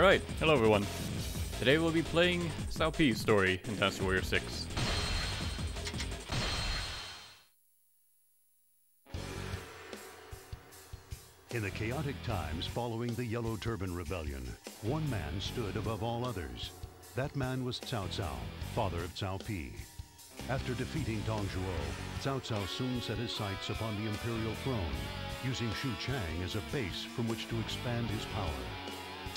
Alright, hello everyone. Today we'll be playing Cao Pi's story in Dynasty Warrior 6. In the chaotic times following the Yellow Turban Rebellion, one man stood above all others. That man was Cao Cao, father of Cao Pi. After defeating Dong Zhuo, Cao Cao soon set his sights upon the imperial throne, using Shu Chang as a base from which to expand his power.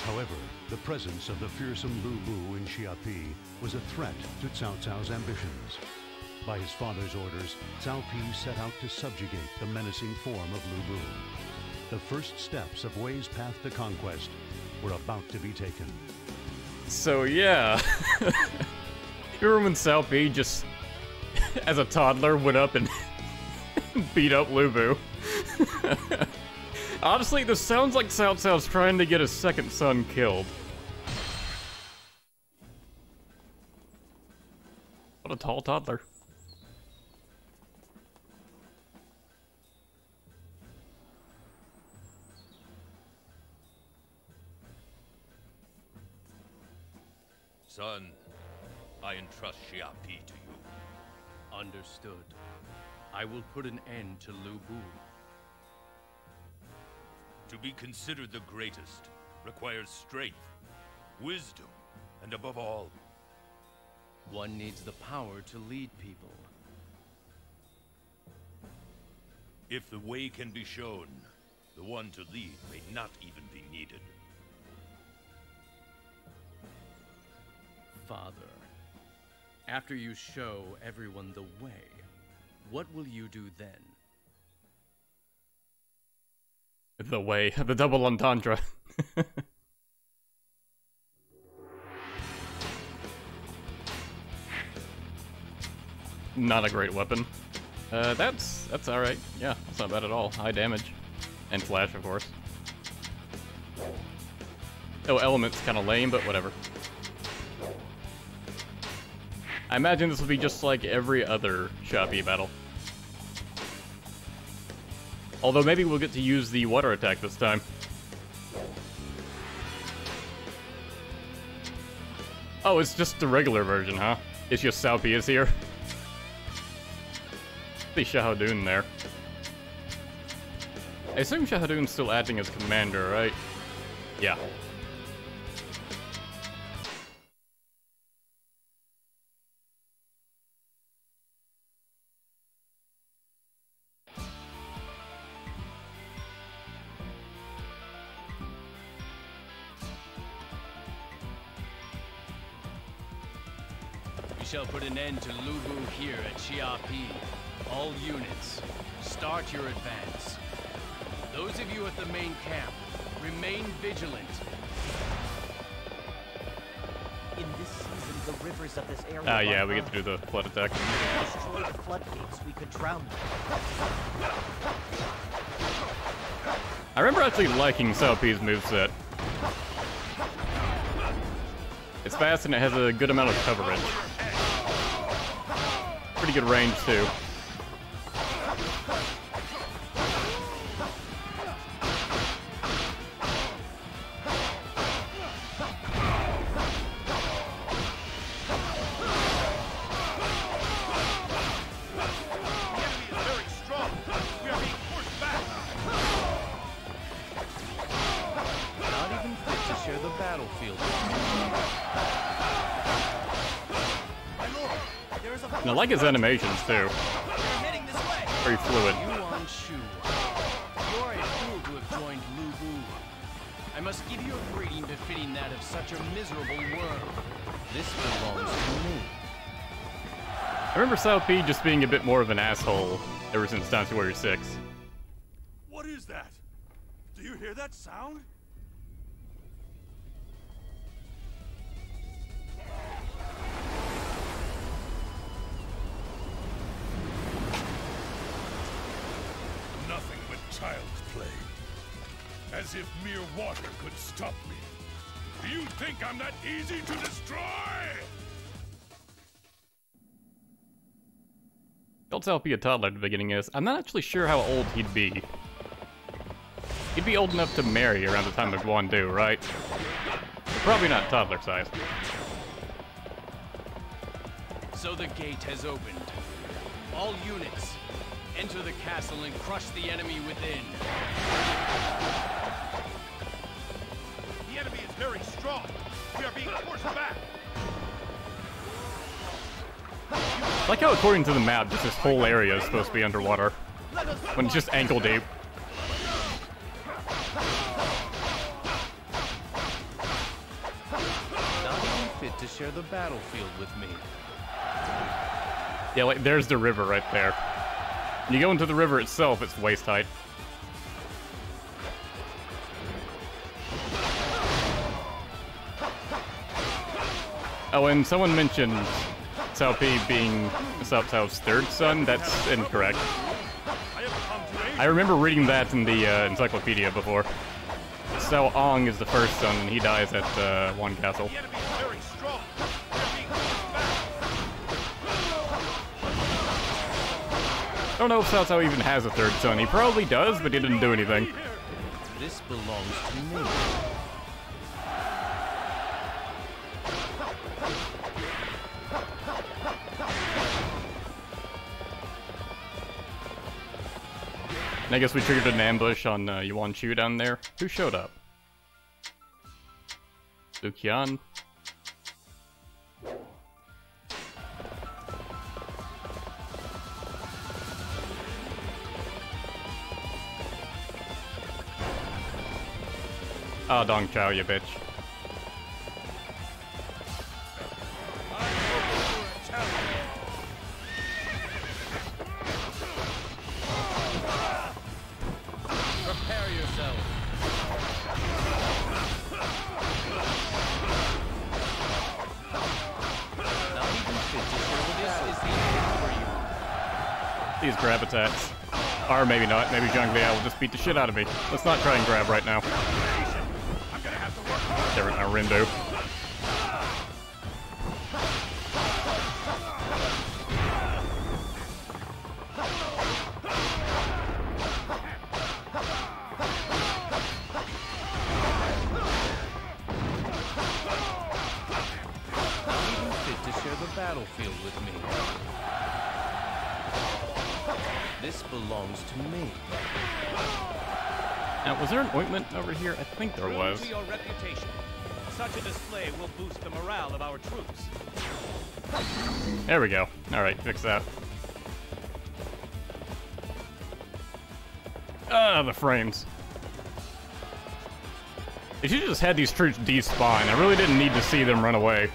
However, the presence of the fearsome Lu Bu in Xiapi was a threat to Cao Cao's ambitions. By his father's orders, Cao Pi set out to subjugate the menacing form of Lu Bu. The first steps of Wei's path to conquest were about to be taken. So yeah. Remember when Cao Pi just, as a toddler, went up and beat up Lu Bu? Honestly, this sounds like Cao Cao's trying to get his second son killed. What a tall toddler. Son, I entrust Xiapi to you. Understood. I will put an end to Lu Bu. To be considered the greatest requires strength, wisdom, and above all, One needs the power to lead people. if the way can be shown, the one to lead may not even be needed. Father, after you show everyone the way, what will you do then? The way, the double entendre. Not a great weapon. Uh, that's that's all right. Yeah, that's not bad at all. High damage, and flash, of course. Oh, element's kind of lame, but whatever. I imagine this will be just like every other Xiapi battle. Although maybe we'll get to use the water attack this time. Oh, it's just the regular version, huh? It's just Cao is here. See Xiahou Dun there. I assume Xiahou Dun's still acting as commander, right? Yeah. Shall put an end to Lu Bu here at Xiapi. All units, start your advance. Those of you at the main camp, remain vigilant. In this season, the rivers of this area. Ah, yeah, we get to do the flood attack. Destroy the floodgates, we could drown them. I remember actually liking Cao Pi's moveset. It's fast and it has a good amount of coverage. Pretty good range, too. His animations, too. heading this way. Very fluid. Yuan Shu. You're a fool to have joined Lu Bu. I must give you a greeting befitting that of such a miserable worm. This belongs to me. I remember Cao Pi just being a bit more of an asshole ever since Dynasty Warrior 6. What is that? Do you hear that sound? Easy to destroy? Called Cao Pi a toddler at the beginning of this. I'm not actually sure how old he'd be. He'd be old enough to marry around the time of Guan Du, right? Probably not toddler size. So the gate has opened. All units, enter the castle and crush the enemy within. Being forced back. Like how according to the map, just this whole area is supposed to be underwater. When it's just ankle deep. Not even fit to share the battlefield with me. Yeah, like there's the river right there. When you go into the river itself, it's waist height. Oh, and someone mentioned Cao Pi being Cao Cao's third son. That's incorrect. I remember reading that in the uh, encyclopedia before. Cao Ang is the first son, and he dies at uh, one castle. I don't know if Cao Cao even has a third son. He probably does, but he didn't do anything. This belongs to me. And I guess we triggered an ambush on uh, Yuan Shu down there. Who showed up? Lu Qian? Ah, Dong Chao, you bitch. These grab attacks. Or maybe not. Maybe Zhang Liao will just beat the shit out of me. Let's not try and grab right now. There we go, There we go. Alright, fix that. Ah, the frames. If you just had these troops despawn, I really didn't need to see them run away.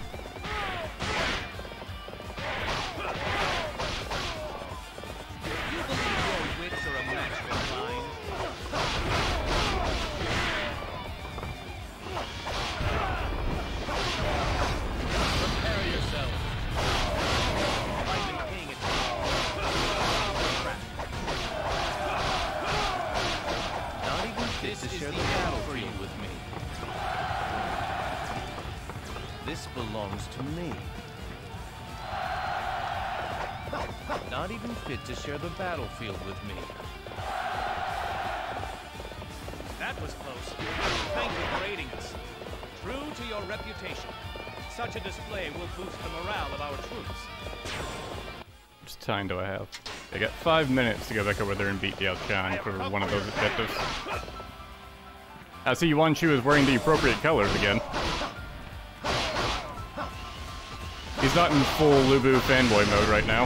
Five minutes to go back over there and beat Diao Chan for one of those objectives. I see Yuan Shu is wearing the appropriate colors again. He's not in full Lubu fanboy mode right now.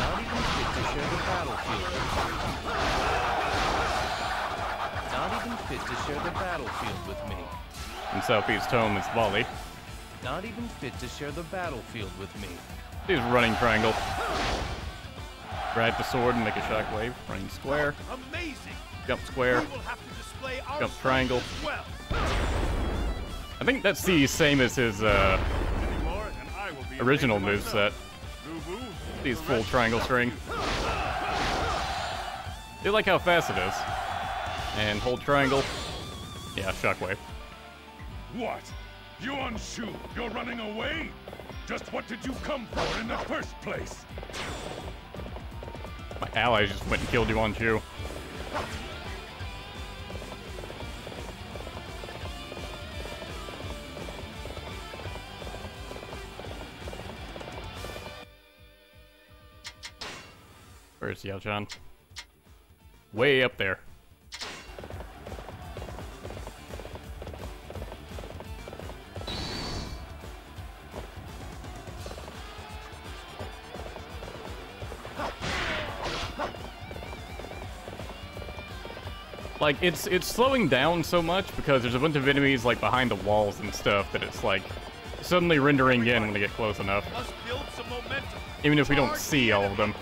Not even fit to share the battlefield with me. Not even fit to share the battlefield with me. In Southeast Home, it's volley. Not even fit to share the battlefield with me. He's running triangle. Grab the sword and make a shockwave. Running square. Amazing. Jump square. We will have to display our Jump triangle. Well, I think that's the same as his uh, anymore, and I will be original moveset. These full triangle string. They like how fast it is. And hold triangle. Yeah, shockwave. What? Yuan Shu, you're running away? Just what did you come for in the first place? My allies just went and killed Yuan Shu. Where's Diao Chan? Way up there. Like it's it's slowing down so much because there's a bunch of enemies like behind the walls and stuff that it's like suddenly rendering in when they get close enough. Must build some momentum. Even if we don't see all of them.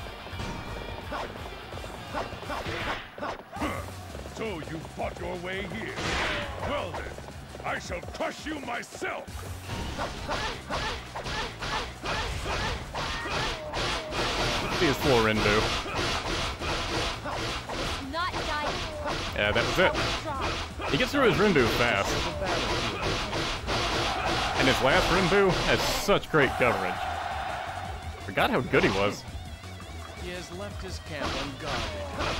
So you fought your way here. Well then, I shall crush you myself. See his full Renbu. Not dying. Yeah, that was it. He gets through his Renbu fast. And his last Renbu has such great coverage. Forgot how good he was. He has left his camp unguarded.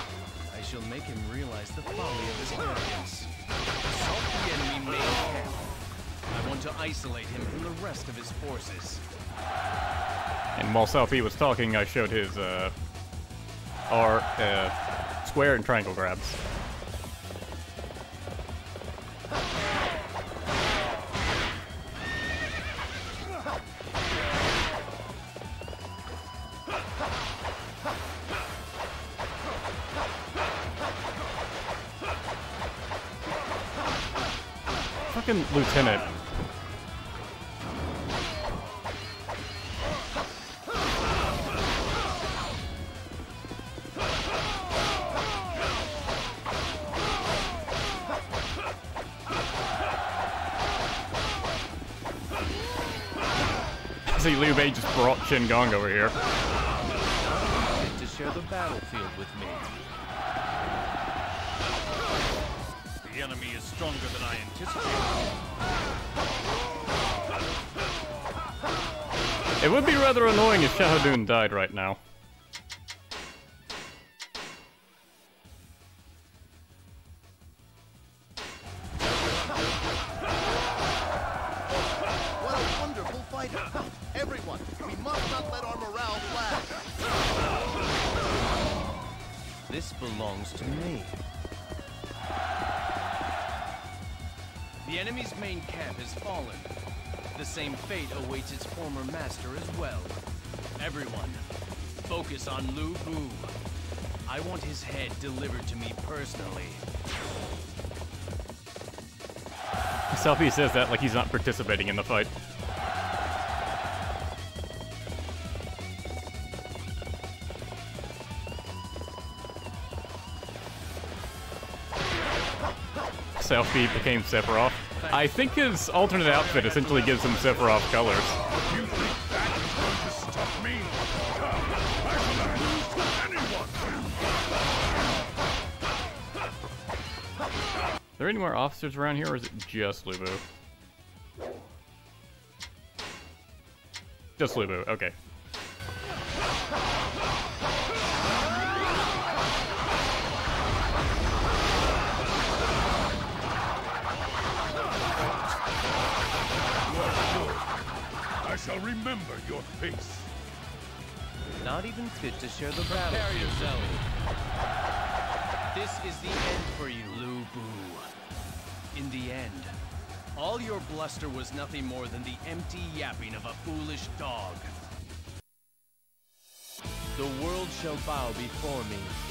I shall make him realize the folly of his arrogance. Assault the enemy main camp. I want to isolate him from the rest of his forces. And while Selfie was talking, I showed his uh, R, uh, square and triangle grabs. Fucking lieutenant. Liu Bei just brought Chen Gong over here. Fit to share the battlefield with me. The enemy is stronger than I anticipated. It would be rather annoying if Xiahou Dun died right now. Enemy's main camp has fallen. The same fate awaits its former master as well. Everyone, focus on Lu Bu. I want his head delivered to me personally. Selfie says that like he's not participating in the fight. Selfie became Sephiroth. I think his alternate outfit essentially gives him Sephiroth colors. Are there any more officers around here, or is it just Lubu? Just Lubu, okay. Even to share the battlefield. yourself. This is the end for you, Lu Bu. In the end, all your bluster was nothing more than the empty yapping of a foolish dog. The world shall bow before me.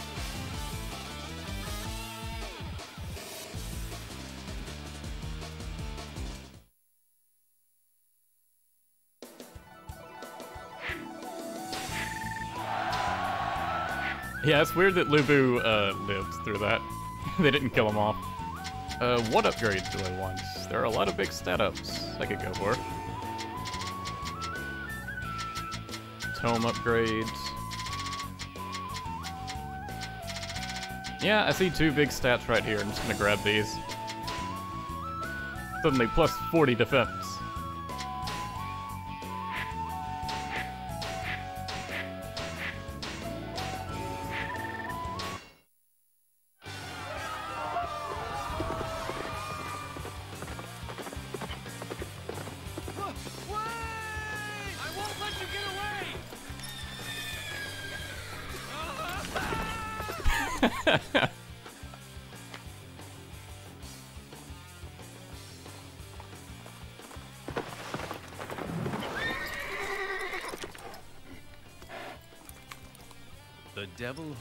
Yeah, it's weird that Lubu uh, lived through that. they didn't kill him off. Uh, what upgrades do I want? There are a lot of big stat ups I could go for. Tome upgrades. Yeah, I see two big stats right here. I'm just gonna grab these. Suddenly plus 40 defense.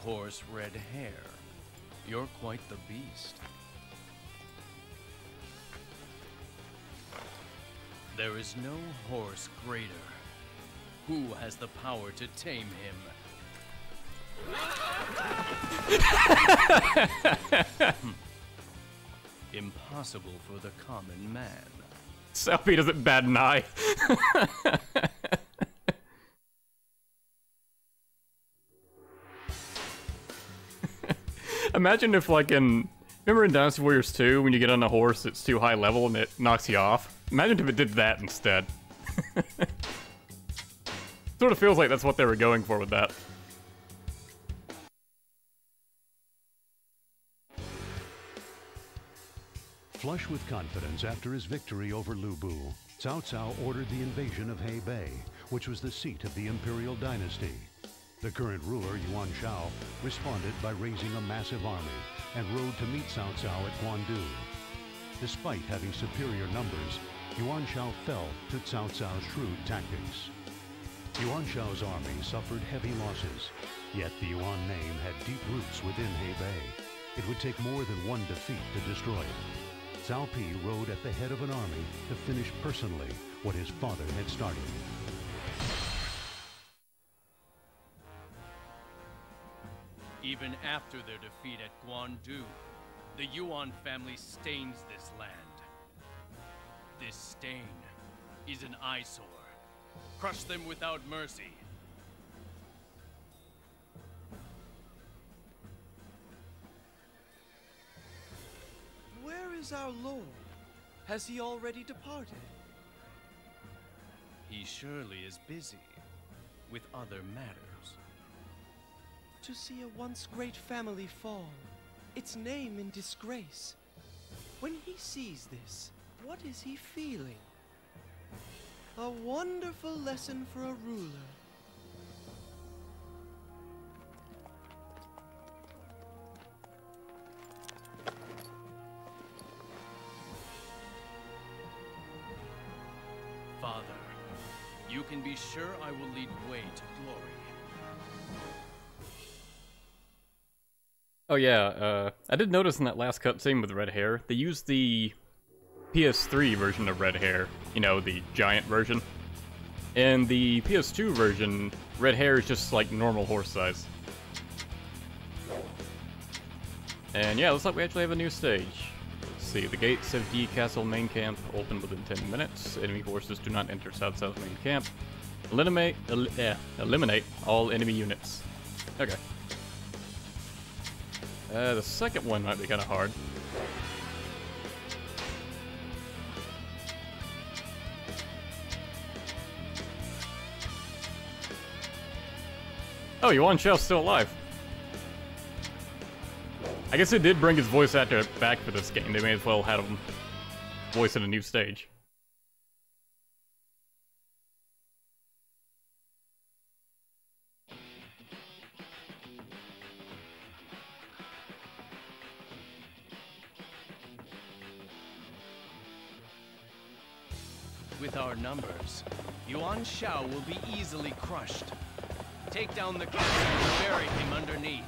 Horse Red Hare. You're quite the beast. There is no horse greater. Who has the power to tame him? Impossible for the common man. Selfie doesn't bat an eye. Imagine if, like, in. Remember in Dynasty Warriors 2, when you get on a horse, it's too high level and it knocks you off? Imagine if it did that instead. sort of feels like that's what they were going for with that. Flush with confidence after his victory over Lu Bu, Cao Cao ordered the invasion of Hebei, which was the seat of the imperial dynasty. The current ruler, Yuan Shao, responded by raising a massive army and rode to meet Cao Cao at Guandu. Despite having superior numbers, Yuan Shao fell to Cao Cao's shrewd tactics. Yuan Shao's army suffered heavy losses, yet the Yuan name had deep roots within Hebei. It would take more than one defeat to destroy it. Cao Pi rode at the head of an army to finish personally what his father had started. Even after their defeat at Guandu, the Yuan family stains this land. This stain is an eyesore. Crush them without mercy. Where is our lord? Has he already departed? He surely is busy with other matters. To see a once great family fall, its name in disgrace. When he sees this, what is he feeling? A wonderful lesson for a ruler. Father, you can be sure I will lead way to glory. Oh yeah, uh, I did notice in that last cutscene with Red Hare, they used the PS3 version of Red Hare, you know, the giant version. In the PS2 version, Red Hare is just like normal horse size. And yeah, looks like we actually have a new stage. Let's see, the gates of D Castle main camp open within 10 minutes. Enemy forces do not enter South South main camp. Eliminate, el eh, eliminate all enemy units. Okay. Uh, the second one might be kind of hard. Oh, Yuan Shao's still alive. I guess it did bring his voice actor back for this game. They may as well have him voice in a new stage. With our numbers, Yuan Shao will be easily crushed. Take down the castle and bury him underneath.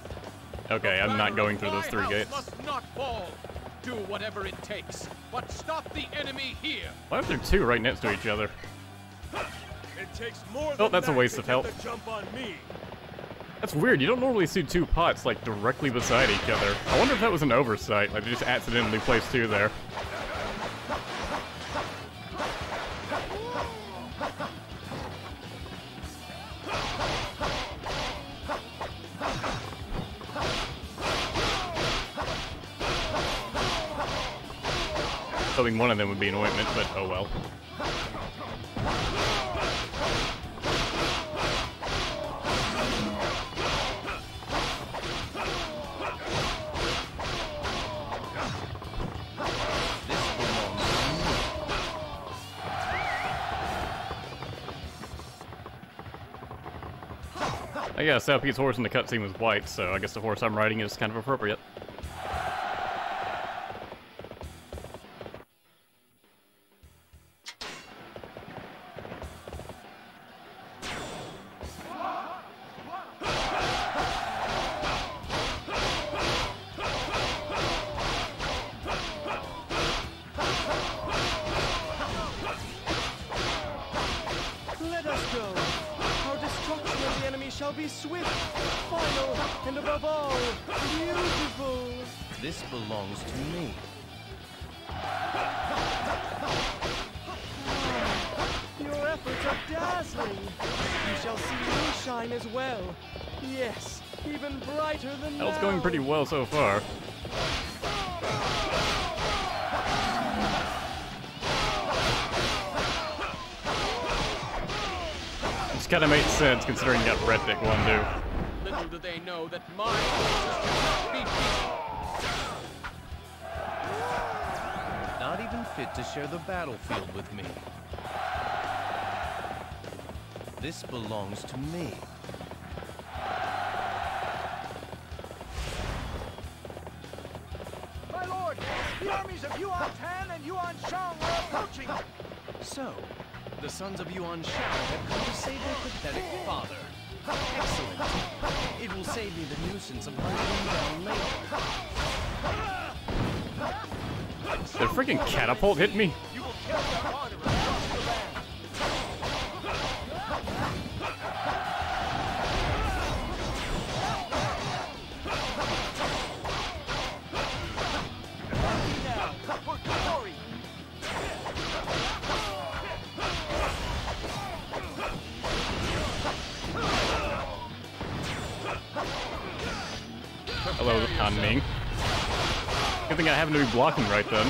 Okay, I'm not going through those three gates. house must not fall. Do whatever it takes, but stop the enemy here. Why are there two right next to each other? It takes more Oh, than that's a waste of health. jump on me. That's weird. You don't normally see two pots like directly beside each other. I wonder if that was an oversight. Like they just accidentally placed two there. Hoping one of them would be an ointment, but oh well. I guess Southpete's horse in the cutscene was white, so I guess the horse I'm riding is kind of appropriate. This belongs to me. My lord, the armies of Yuan Tan and Yuan Shang are approaching. So, the sons of Yuan Shao have come to save their pathetic father. Excellent. It will save me the nuisance of hunting them down later. Did a freaking catapult hit me? Good thing I happen to be blocking right then.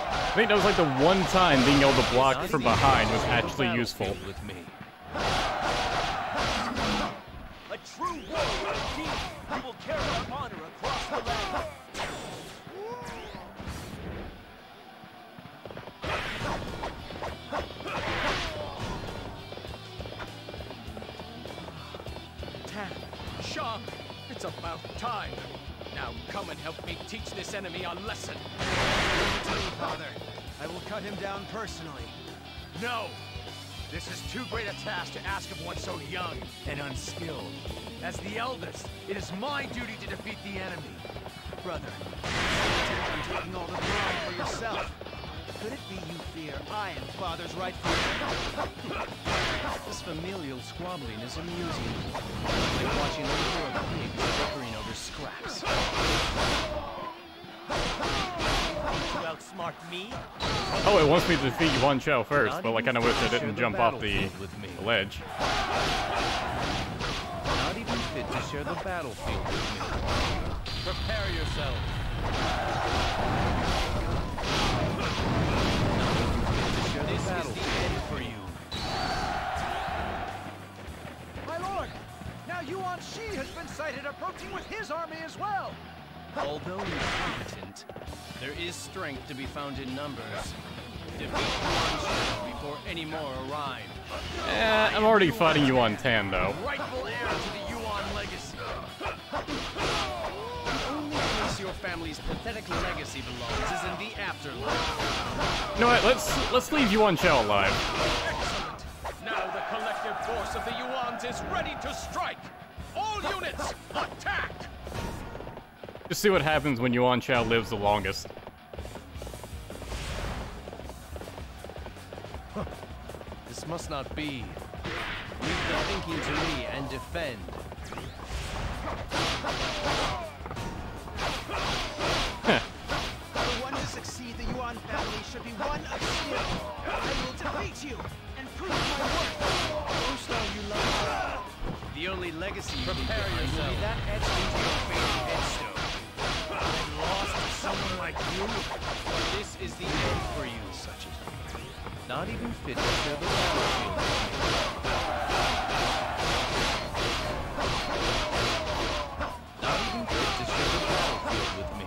I think that was like the one time being able to block from behind was actually useful. With me. A true warrior. You will carry our honor across the land. Tan, Shang, it's about time. Now come and help me teach this enemy a lesson. Leave me, father. I will cut him down personally. No! This is too great a task to ask of one so young and unskilled. As the eldest, it is my duty to defeat the enemy. Brother, you intend taking all the glory for yourself. Could it be you fear I am father's rightful? This familial squabbling is amusing. Like watching a litter of pigs scraps. To outsmart me? Oh, it wants me to defeat Yuan Shao first, Not but I even kind of wish I didn't jump off the, with me. the ledge. Not even fit to share the battlefield with me. Prepare yourself. Not even fit to share the This the battlefield. for you. Yuan Xi has been sighted approaching with his army as well! Although incompetent, there is strength to be found in numbers. Defeat Yuan Shao before any more arrive. Eh, I'm already fighting Yuan Tan though. Rightful heir to the Yuan legacy. The only place your family's pathetic legacy belongs is in the afterlife. You know what? Let's let's leave Yuan Shao alive. Excellent. Now the collective force of the Yuans is ready to strike. All units, attack! Just see what happens when Yuan Shao lives the longest. This must not be. Leave the thinking to me and defend. The one to succeed the Yuan family should be one of skill. I will defeat you The only legacy you leave behind will be that etched into your faded headstone. And lost to someone like you? This is the end for you. Such as Not even fit to share the battlefield. Not even fit to share the battlefield with me.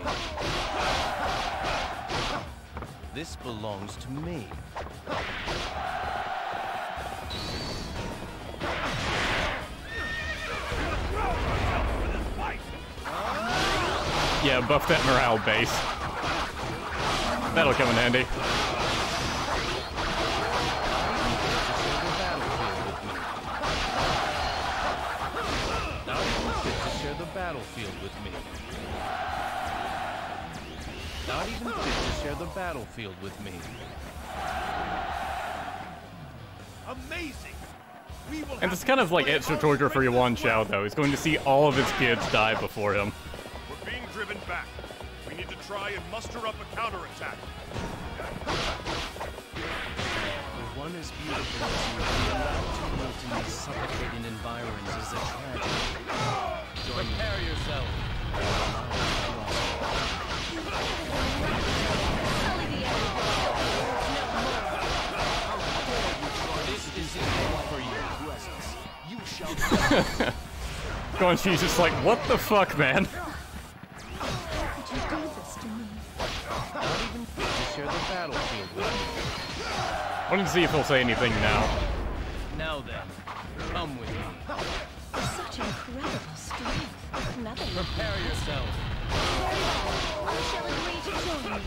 This belongs to me. Yeah, buff that morale base. That'll come in handy. Not even fit to share the battlefield with me. Not even fit to share the battlefield with me. Amazing! And it's kind of like extra torture for Yuan Shao, though. He's going to see all of his kids die before him. We're driven back. We need to try and muster up a counterattack. For one as beautiful as you, to be allowed to live in these suffocating environs is a tragedy. Prepare yourself. This is it for you. You shall Quan just like, what the fuck, man? I want to see if he'll say anything now. Now then, come with me. Such incredible strength. Another Prepare yourself. I shall agree to join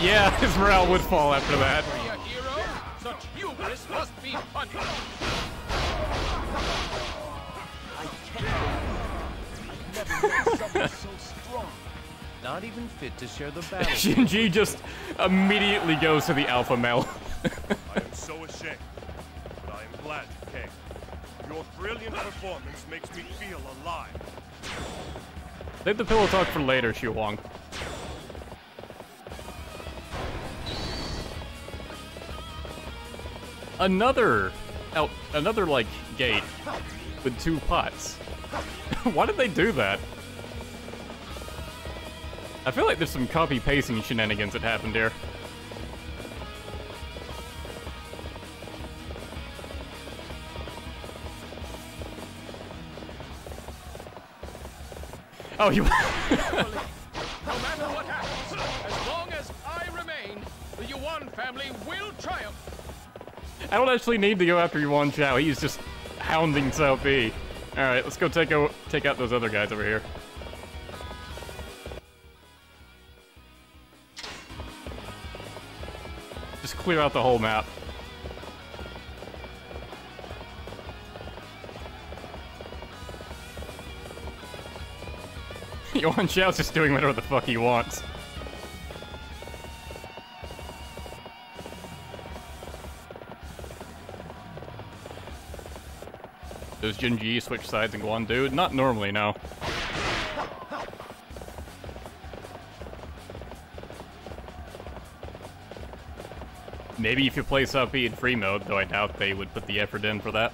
you. yeah, his morale would fall after that. Be a hero? Such hubris must be punished. I can't believe I've never met someone so strong. Not even fit to share the battle. Zhenji just immediately goes to the alpha male. I am so ashamed, but I am glad you came. Your brilliant performance makes me feel alive. Save the pillow talk for later, Xu Huang. Another, out, another like gate with two pots. Why did they do that? I feel like there's some copy pasting shenanigans that happened here. Oh, you. No matter what happens, as long as I remain, the Yuan family will triumph. I don't actually need to go after Yuan Shao. He's just hounding Pi. All right, let's go take take out those other guys over here. Clear out the whole map. Yuan Shao's just doing whatever the fuck he wants. Does Zhenji switch sides in Guandu? Not normally, no. Maybe if you play Sub in free mode, though I doubt they would put the effort in for that.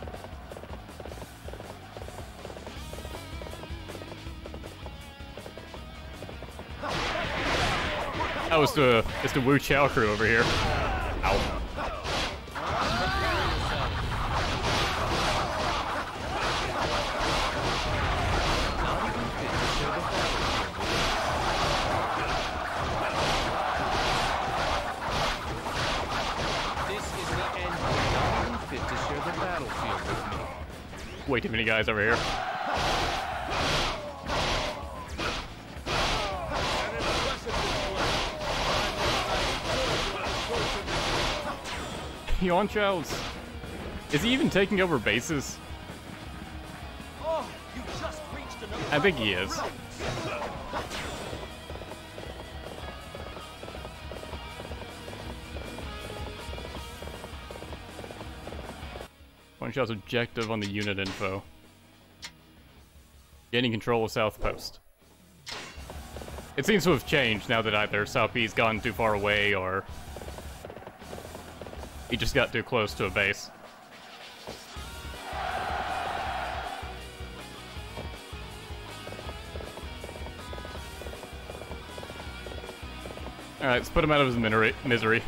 That was the it's the Wu Chao crew over here. Ow. Way too many guys over here. Chao's... Is he even taking over bases? Oh, you just reached I think he is. Chao's objective on the unit info. Gaining control of South Post. It seems to have changed now that either South P's gone too far away or he just got too close to a base. Alright, let's put him out of his misery.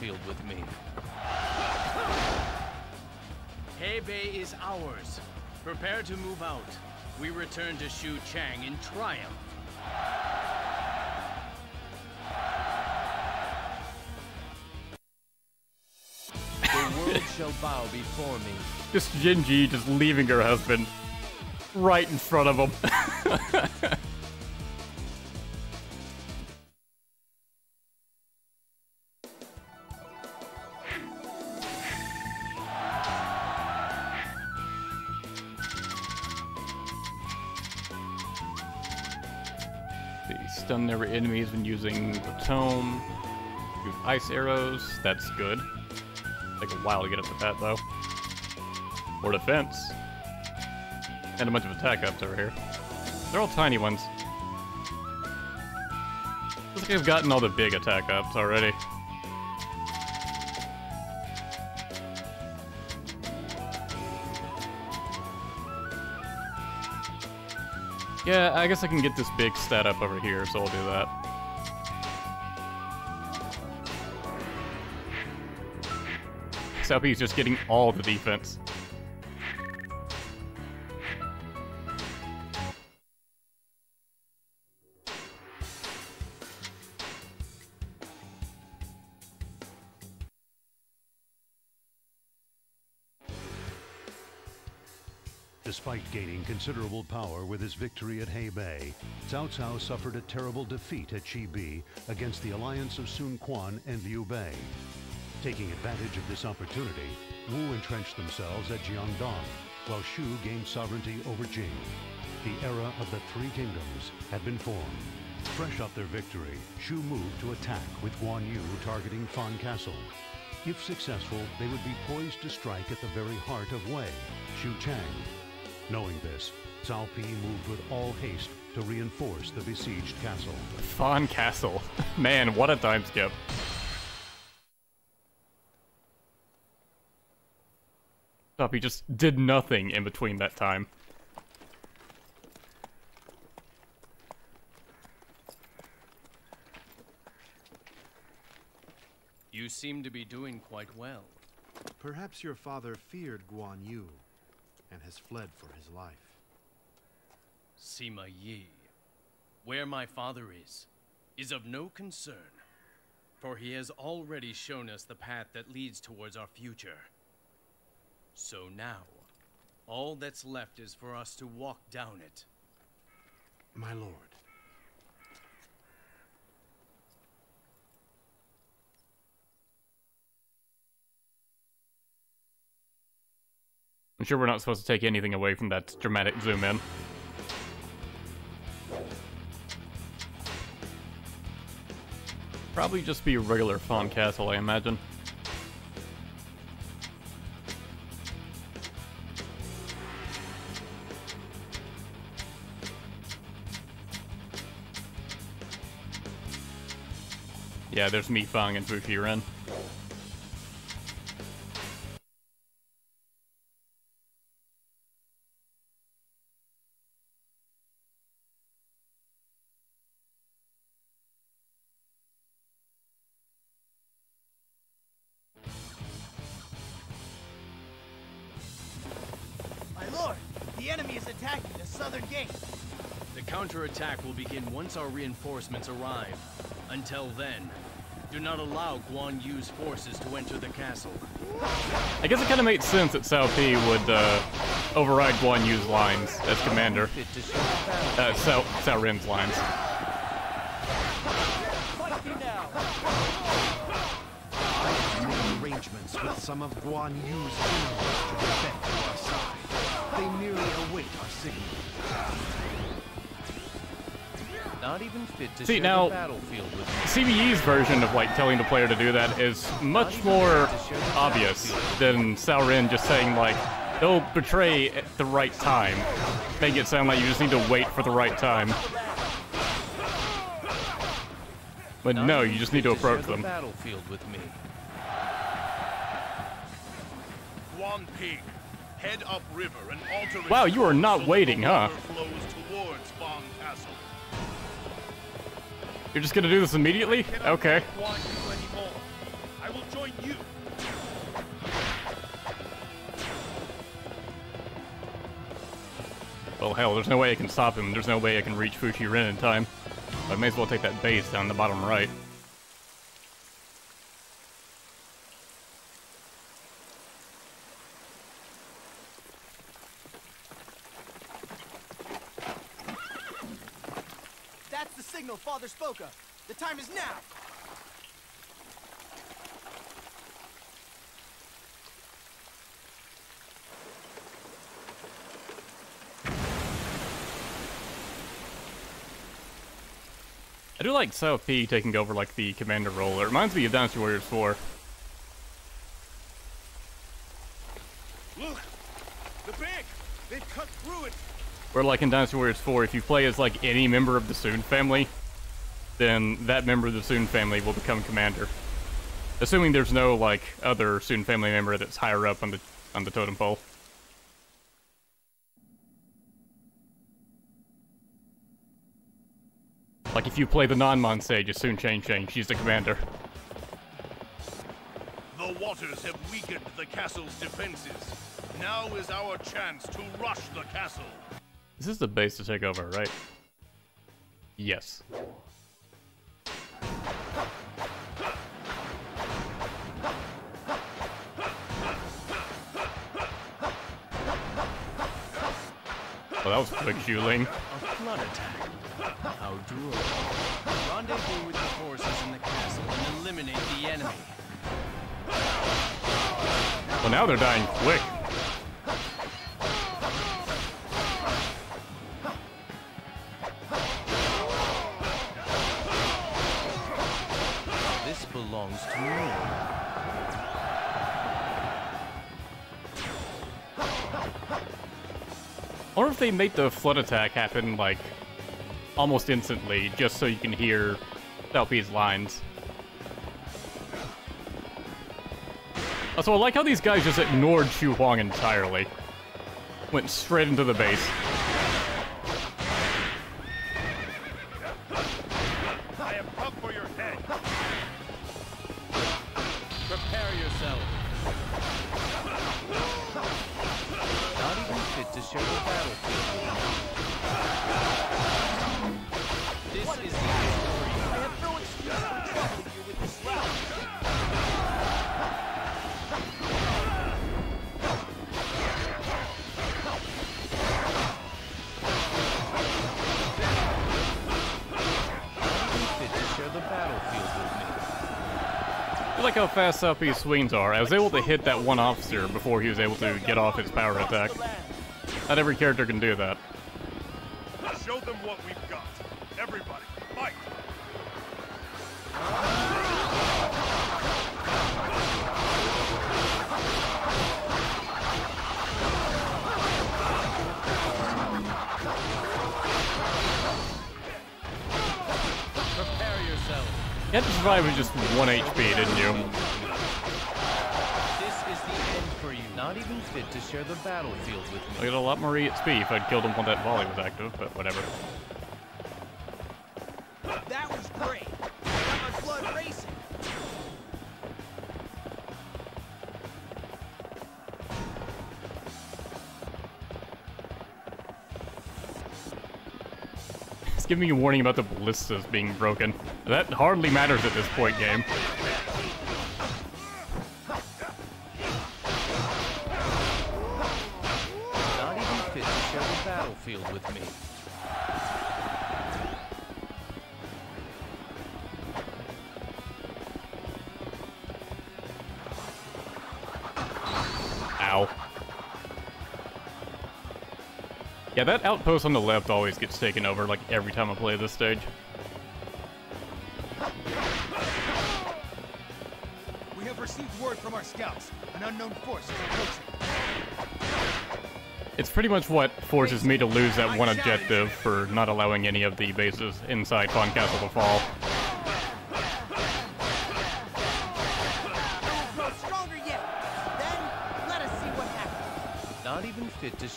The battlefield with me. Hebei is ours. Prepare to move out. We return to Shu Chang in triumph. the world shall bow before me. Just Zhenji just leaving her husband right in front of him. using the tome. Ice arrows, that's good. Take a while to get up to that though. More defense. And a bunch of attack ups over here. They're all tiny ones. Looks like I've gotten all the big attack ups already. Yeah, I guess I can get this big stat up over here, so I'll do that. Southeast just getting all the defense. Despite gaining considerable power with his victory at Hebei, Cao Cao suffered a terrible defeat at Chibi against the alliance of Sun Quan and Liu Bei. Taking advantage of this opportunity, Wu entrenched themselves at Jiangdong, while Shu gained sovereignty over Jing. The era of the Three Kingdoms had been formed. Fresh off their victory, Shu moved to attack with Guan Yu targeting Fan Castle. If successful, they would be poised to strike at the very heart of Wei, Xuchang. Knowing this, Cao Pi moved with all haste to reinforce the besieged castle. Fawn Castle. Man, what a time skip. Stop, he just did nothing in between that time. You seem to be doing quite well. Perhaps your father feared Guan Yu and has fled for his life. Sima Yi, where my father is, is of no concern, for he has already shown us the path that leads towards our future. So now, all that's left is for us to walk down it. My lord. I'm sure we're not supposed to take anything away from that dramatic zoom in. Probably just be a regular Fawn Castle, I imagine. Yeah, there's Mi Fang and Fu once our reinforcements arrive. Until then, do not allow Guan Yu's forces to enter the castle. I guess it kind of makes sense that Cao Pi would uh, override Guan Yu's lines as commander. Uh, Cao, Cao Ren's lines. Arrangements with some of Guan Yu's generals to defend our side. They merely await our signal. Not even fit to See, share now- the battlefield with me. CBE's version of like telling the player to do that is much more obvious than Cao Ren just saying like, they'll betray at the right time. Make it sound like you just need to wait for the right time. But Not no, you just need to approach the them. battlefield with me. Guan Ping, head upriver and alter Wow, you are not so that waiting, the huh? You're just gonna do this immediately? Okay. Well, hell, there's no way I can stop him. There's no way I can reach Fu Shiren in time. I may as well take that base down the bottom right. That's the signal Father spoke of. The time is now. I do like Cao Pi taking over like the commander role. It reminds me of Dynasty Warriors 4. Look, the bank. They've cut through it. Like in Dynasty Warriors 4, if you play as like any member of the Sun family, then that member of the Sun family will become commander. Assuming there's no like other Sun family member that's higher up on the on the totem pole. Like if you play the non-mon sage Sun Shang Xiang, she's the commander. The waters have weakened the castle's defenses. Now is our chance to rush the castle. This is the base to take over, right? Yes. Well, that was quick shooting. A flood attack. How doable. Rendezvous with the forces in the castle and eliminate the enemy. Well, now they're dying quick. They make the flood attack happen, like, almost instantly, just so you can hear Cao Pi's lines. Also, I like how these guys just ignored Xu Huang entirely. Went straight into the base. Fast Cao Pi's swings are. I was able to hit that one officer before he was able to get off his power attack. Not every character can do that. Show them what we've got. Everybody, fight. You had to survive with just 1 HP, didn't you? You. Fit to share the battlefield with I me. got a lot more EXP if I'd killed him when that volley was active, but whatever. That was great. Got my blood racing. It's giving me a warning about the ballistas being broken. That hardly matters at this point, game. That outpost on the left always gets taken over, like, every time I play this stage. We have received word from our scouts. An unknown force is approaching. It's pretty much what forces me to lose that one objective for not allowing any of the bases inside Fawn Castle to fall.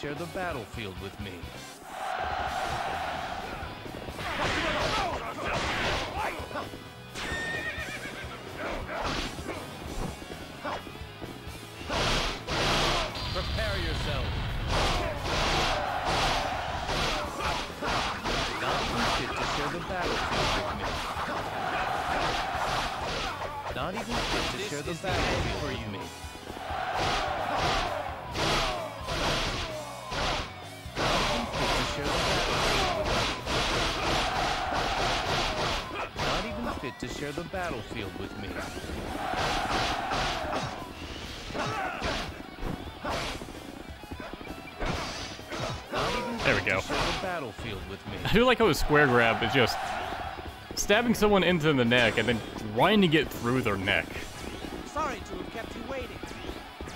Share the battlefield with me. I do like how a square grab is just stabbing someone into the neck and then trying to get through their neck. Sorry to have kept you waiting.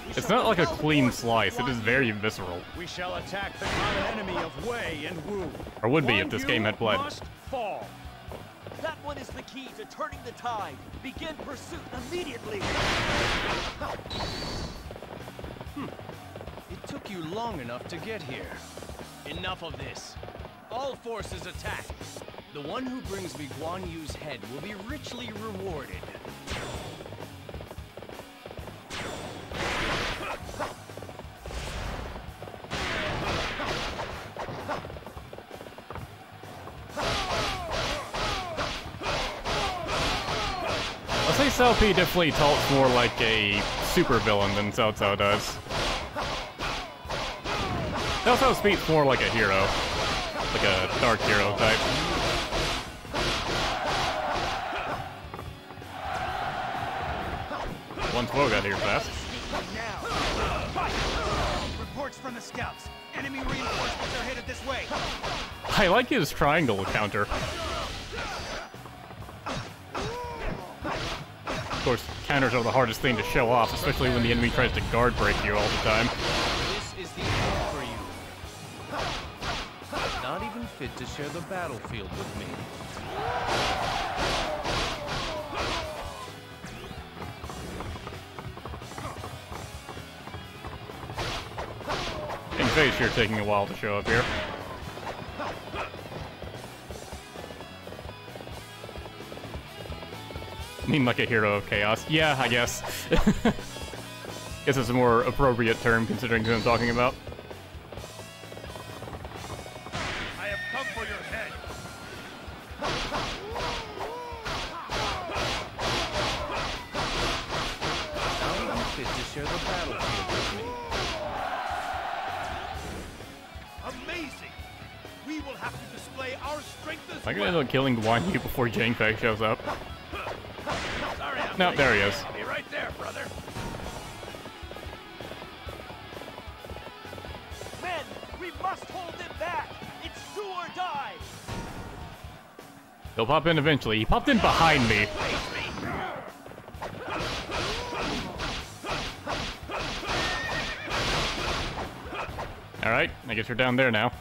We It's not like a clean slice, it Guan is Yu. very visceral. We shall attack the common enemy of Wei and Wu. Or would be if this game had blood. That one is the key to turning the tide. Begin pursuit immediately. Hmm. It took you long enough to get here. Enough of this. All forces attack. The one who brings me Guan Yu's head will be richly rewarded. I'll say Pi definitely talks more like a super villain than Cao does. Cao speaks more like a hero. Like a dark hero type. Once Wo got here fast. Reports from the scouts. Enemy reinforcements are headed this way. I like his triangle counter. Of course, counters are the hardest thing to show off, especially when the enemy tries to guard break you all the time. Not even fit to share the battlefield with me. In face, you're taking a while to show up here. Mean, like a hero of chaos. Yeah, I guess. guess it's a more appropriate term considering who I'm talking about. Up killing before Zhang Fei shows up. Sorry, I'm No, late. there he is. Be right there, brother. Men, we must hold them back. It's do or die. He'll pop in eventually. He popped in behind me. Alright, I guess you're down there now.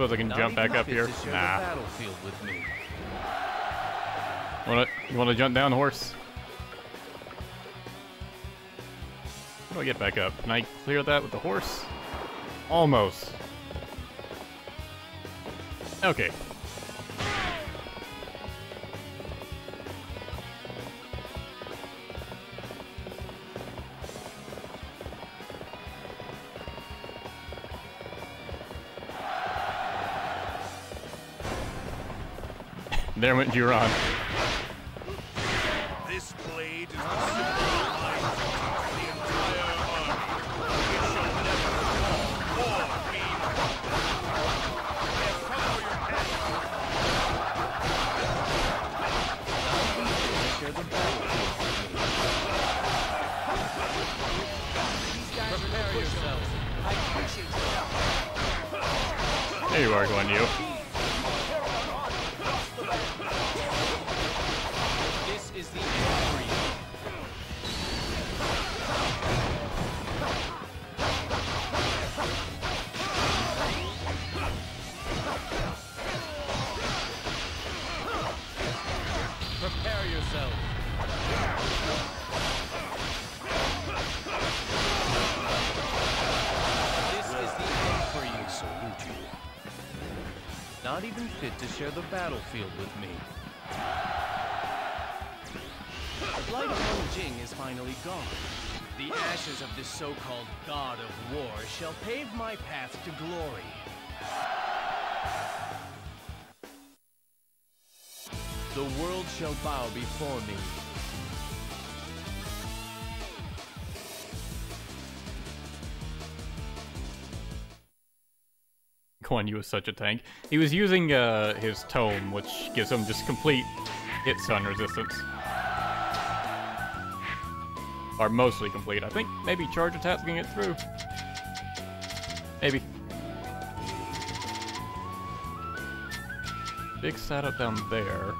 Suppose I can jump back up here. Nah. with me. Wanna, you wanna jump down, the horse? How do I get back up? Can I clear that with the horse? Almost. Okay. There went Juron. This blade is the symbol of to the entire army. It shall never fall or be. I have your head. Share the battlefield with me. Prepare yourselves. I appreciate your help. There you are, Guan Yu. Not even fit to share the battlefield with me. Blight of is finally gone. The ashes of this so-called god of war shall pave my path to glory. The world shall bow before me. Guan Yu was such a tank. He was using uh, his tome, which gives him just complete hit stun resistance. Or mostly complete. I think maybe charge attack's gonna get through. Maybe. Big setup down there.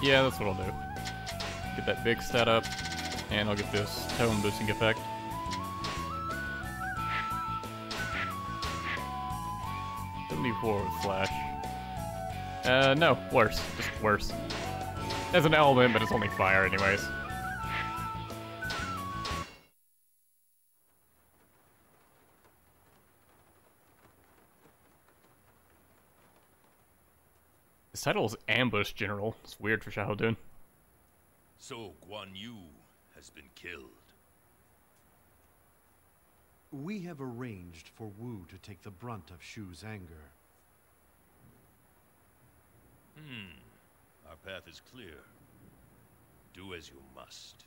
Yeah, that's what I'll do. Get that big setup, and I'll get this tone boosting effect. Seventy-four flash. Uh, no, worse. Just worse. As an element, but it's only fire anyways. His title is Ambush General. It's weird for Shao Xiahou So Guan Yu has been killed. We have arranged for Wu to take the brunt of Shu's anger. Hmm. Our path is clear. Do as you must.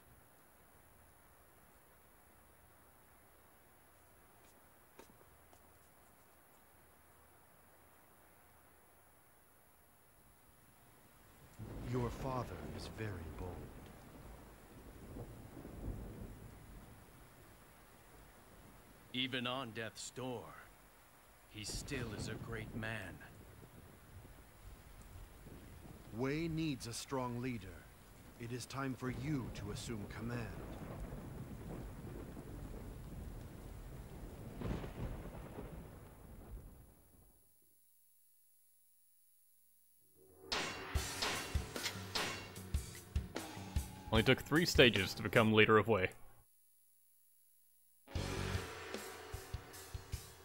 Your father is very bold. Even on death's door, he still is a great man. Wei needs a strong leader. It is time for you to assume command. Only took three stages to become leader of Wei.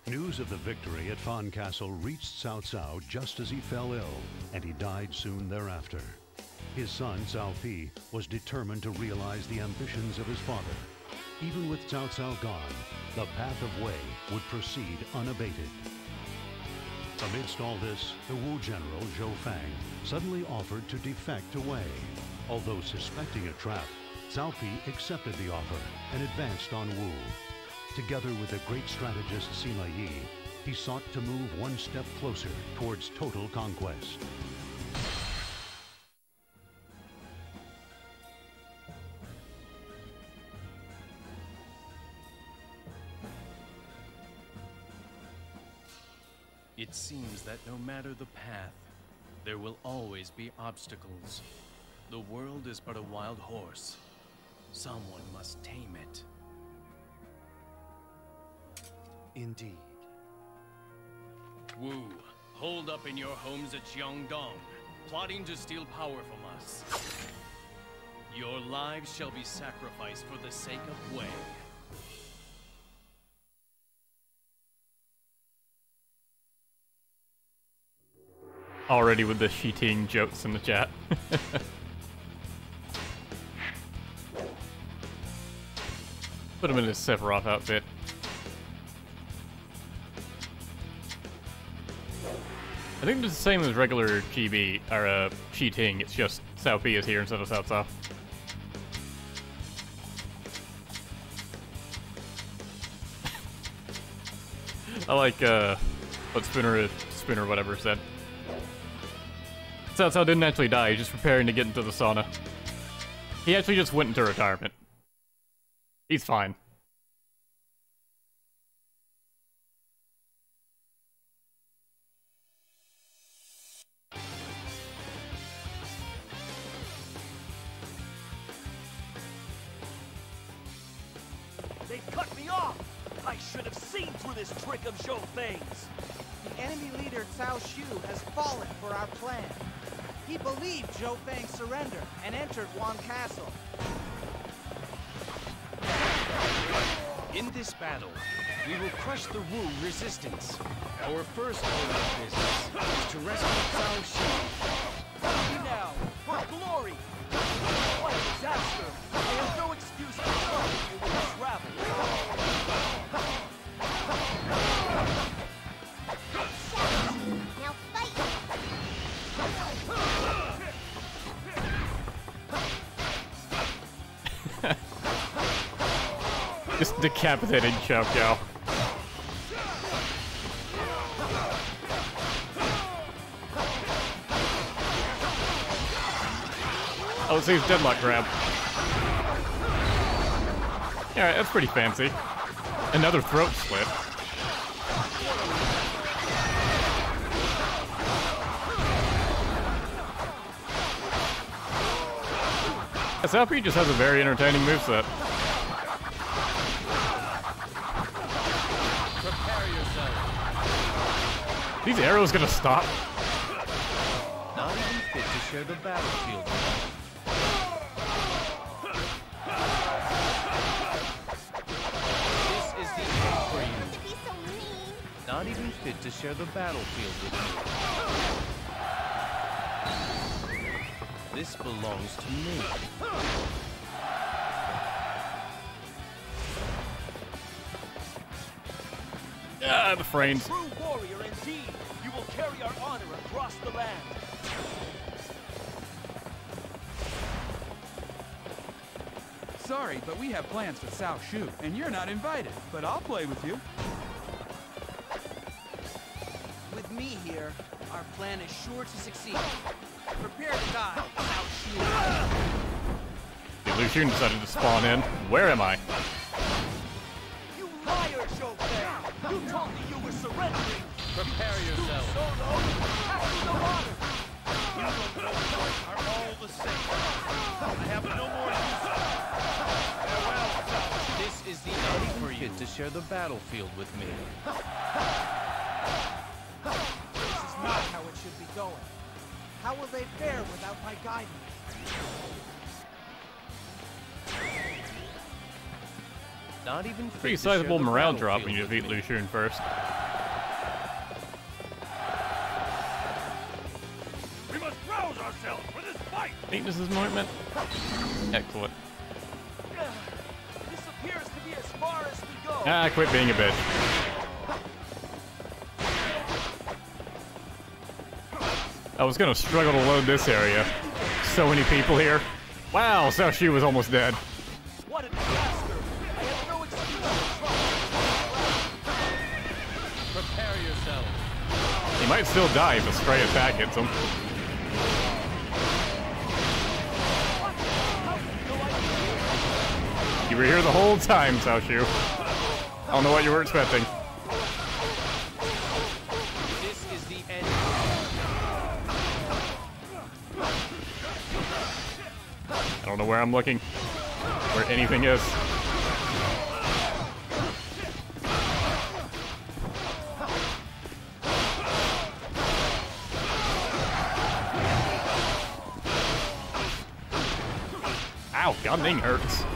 News of the victory at Fan Castle reached Cao Cao just as he fell ill, and he died soon thereafter. His son, Cao Pi, was determined to realize the ambitions of his father. Even with Cao Cao gone, the path of Wei would proceed unabated. Amidst all this, the Wu general, Zhou Fang, suddenly offered to defect to Wei. Although suspecting a trap, Pi accepted the offer and advanced on Wu. Together with the great strategist Sima Yi, he sought to move one step closer towards total conquest. It seems that no matter the path, there will always be obstacles. The world is but a wild horse. Someone must tame it. Indeed. Wu, hold up in your homes at Jiangdong, plotting to steal power from us. Your lives shall be sacrificed for the sake of Wei. Already with the cheating jokes in the chat. Put him in his Sephiroth outfit. I think it's the same as regular GB, or uh, cheating, it's just Pi is here instead of Cao. I like, uh, what Spinner, Spinner whatever said. Cao didn't actually die, he's just preparing to get into the sauna. He actually just went into retirement. He's fine. first order of business is to rescue Zhao Shi. Now, for glory! What a disaster! I have no excuse for you Just decapitated Chow Chow. Oh, it saves Deadlock Grab. Alright, that's pretty fancy. Another throat slit. SLP just has a very entertaining moveset. Prepare yourself. These arrows gonna stop? Not even fit to share the battlefield. Not even fit to share the battlefield with me. This belongs to me. Ah, the frames. True warrior indeed. You will carry our honor across the land. Sorry, but we have plans with Cao Xiu, and you're not invited. But I'll play with you. With me here, our plan is sure to succeed. Prepare to die, Cao Xiu. The Lu Xun decided to spawn in. Where am I? You liar, Zhou Fei! You told me you were surrendering! Prepare yourself. Solo, pass me the water! You are all the same. I have no more use. Farewell, This is the end for you to share the battlefield with me. be going. How will they fare without my guidance? Not even fit Pretty sizable morale drop when you defeat with me. Lu Xun first. We must rouse ourselves for this fight. Weaknesses anointment. Excellent. This appears to be as far as we go. Ah, quit being a bitch. I was gonna struggle to load this area. So many people here. Wow, Cao Xiu was almost dead. What a disaster! I have no excuse Prepare yourself. He might still die if a stray attack hits him. You were here the whole time, Cao Xiu. I don't know what you were expecting. I'm looking. Where anything is. Ow, dang hurts.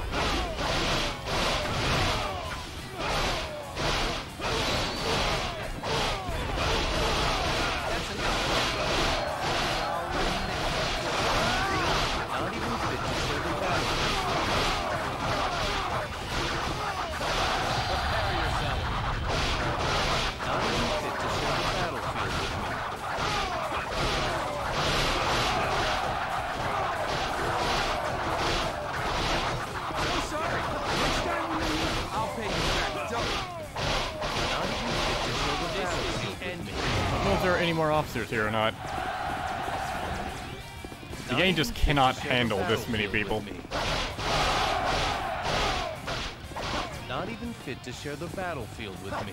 More officers here or not. The game just cannot handle this many people. with. Not even fit to share the battlefield with me.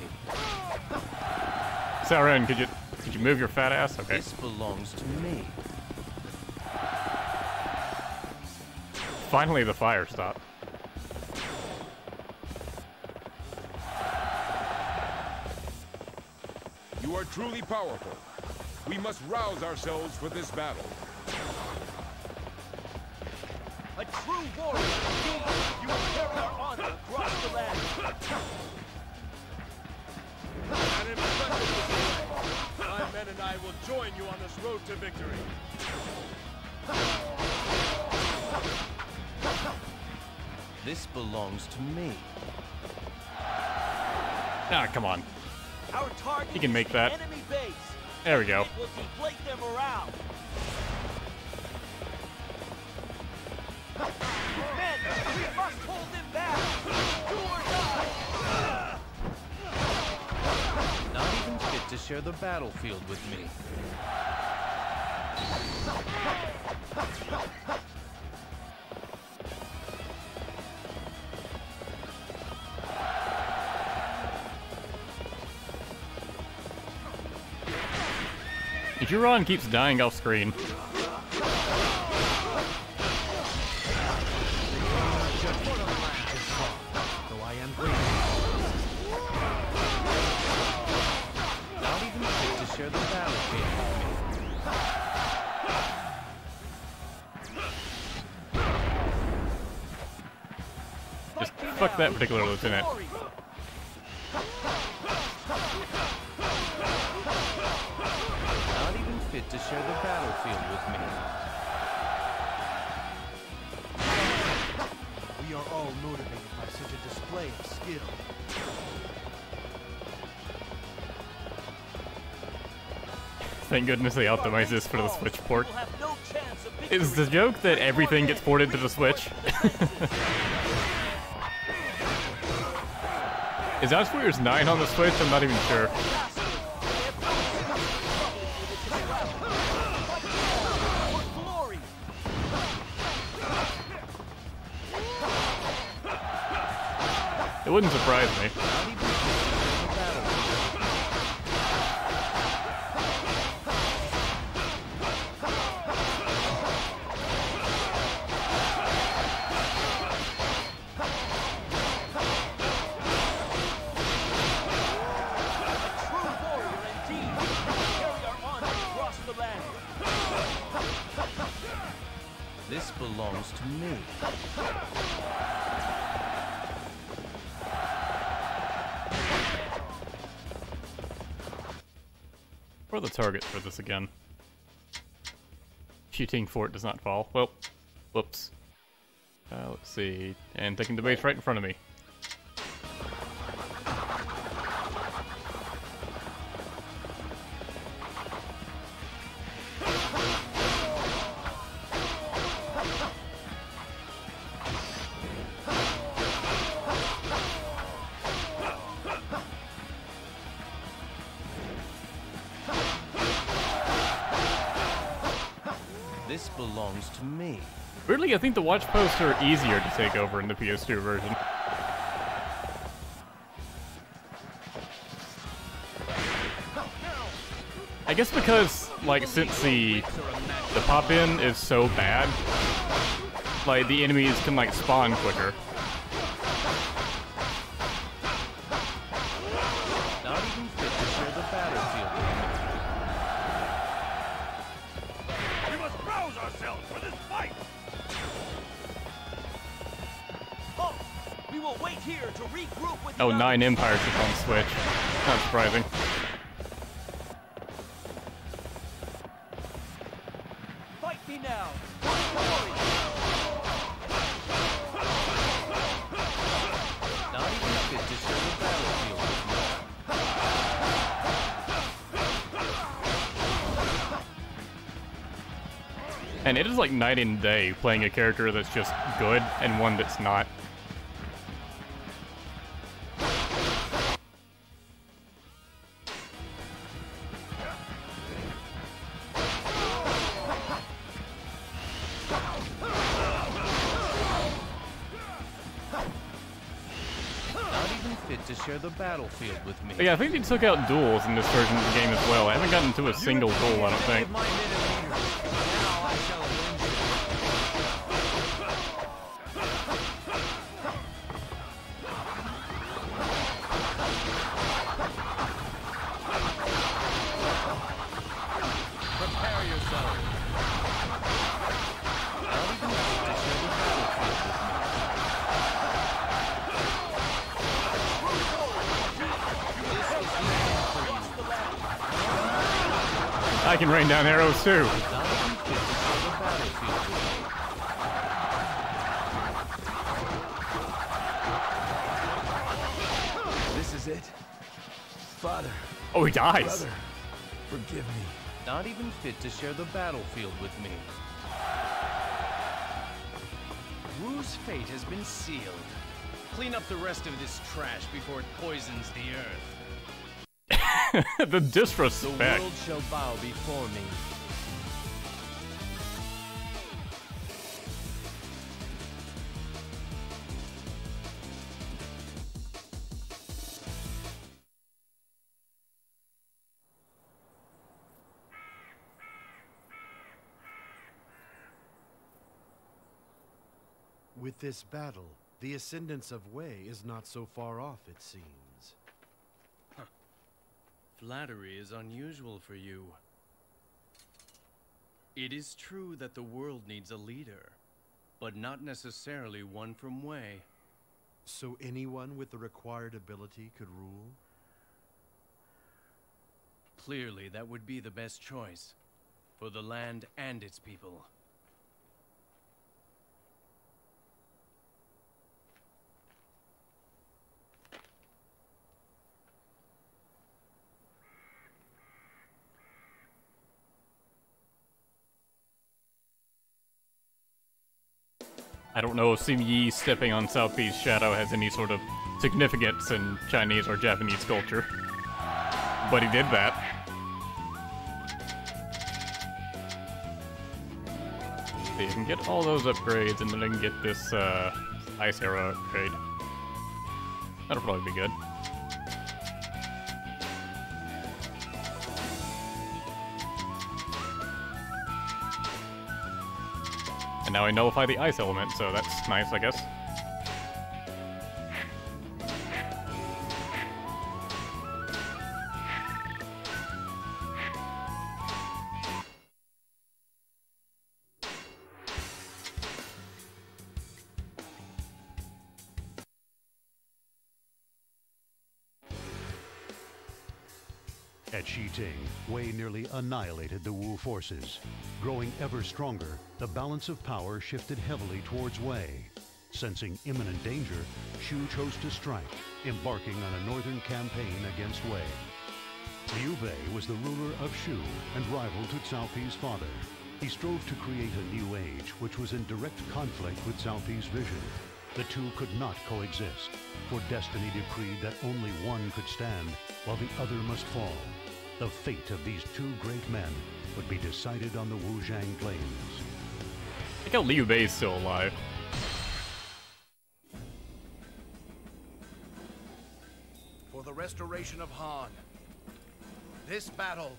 Sauron, could you could you move your fat ass? Okay. This belongs to me. Finally the fire stopped. You are truly powerful. We must rouse ourselves for this battle. A true warrior indeed. You will carry our honor across the land. An impressive display. My men and I will join you on this road to victory. This belongs to me. Ah, come on. Our target You can is make the that. enemy base. There we go. Not even fit to share the battlefield with me. Juron keeps dying off screen. Just fuck that particular lieutenant. The battlefield with me. We are all motivated by such a display of skill. Thank goodness they optimized this for the Switch port. Will have no chance of victory. Is the joke that everything gets ported to the Switch? Is Outwarriors 9 on the Switch? I'm not even sure. Wouldn't surprise me. Targets for this again? Shooting fort does not fall. Well, whoops. Uh, let's see. And taking the base right in front of me. The watch posts are easier to take over in the PS2 version. I guess because, like, since the the pop-in is so bad, like, the enemies can, like, spawn quicker. Nine Empires is on Switch. Not surprising. Fight me now! For glory! Not even fit to share the battlefield with me. And it is like night and day playing a character that's just good and one that's. Not battlefield with me. Yeah, I think they took out duels in this version of the game as well. I haven't gotten to a single duel, I don't think. Me. This is it. Father, Oh, he dies. brother, forgive me. Not even fit to share the battlefield with me. Wu's fate has been sealed. Clean up the rest of this trash before it poisons the earth. the The disrespect. world shall bow before me. This battle, the ascendance of Wei is not so far off, it seems. Flattery is unusual for you. It is true that the world needs a leader, but not necessarily one from Wei. So anyone with the required ability could rule? Clearly, that would be the best choice for the land and its people. I don't know if Sima Yi stepping on Pi's shadow has any sort of significance in Chinese or Japanese culture. But he did that. So you can get all those upgrades and then I can get this uh, Ice Arrow upgrade. That'll probably be good. Now I nullify the ice element, so that's nice, I guess. Annihilated the Wu forces. Growing ever stronger, the balance of power shifted heavily towards Wei. Sensing imminent danger, Shu chose to strike, embarking on a northern campaign against Wei. Liu Bei was the ruler of Shu and rival to Cao Pi's father. He strove to create a new age which was in direct conflict with Cao Pi's vision. The two could not coexist, for destiny decreed that only one could stand while the other must fall. The fate of these two great men would be decided on the Wujiang Plains. Look how Liu Bei is still alive. For the restoration of Han. This battle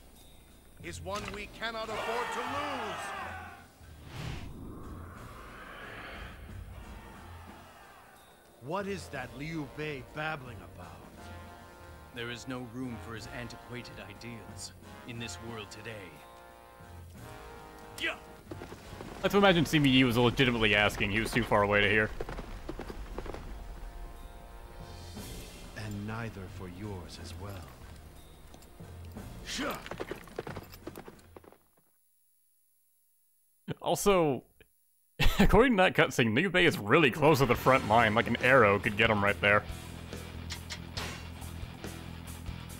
is one we cannot afford to lose. What is that Liu Bei babbling about? There is no room for his antiquated ideals in this world today. Yeah. Let's imagine Sima Yi was legitimately asking. He was too far away to hear. And neither for yours as well. Sure. Also, according to that cutscene, Liu Bei is really close to the front line. Like an arrow could get him right there.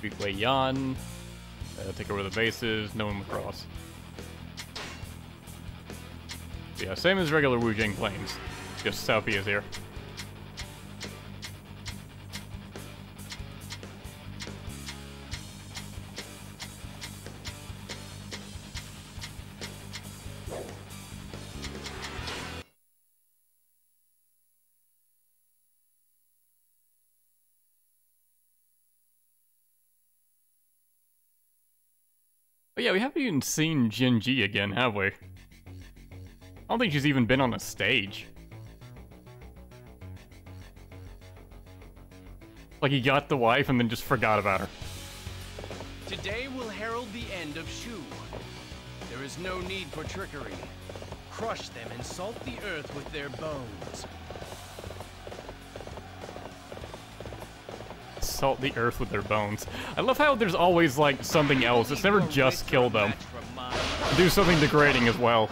Beat Wei Yan. Uh, take over the bases. No one would cross. Yeah, same as regular Wujiang Plains. Just Cao is here. But yeah, we haven't even seen Zhenji again, have we? I don't think she's even been on a stage. Like he got the wife and then just forgot about her. Today will herald the end of Shu. There is no need for trickery. Crush them and salt the earth with their bones. Salt the earth with their bones. I love how there's always like something else. It's never just kill them. Do something degrading as well.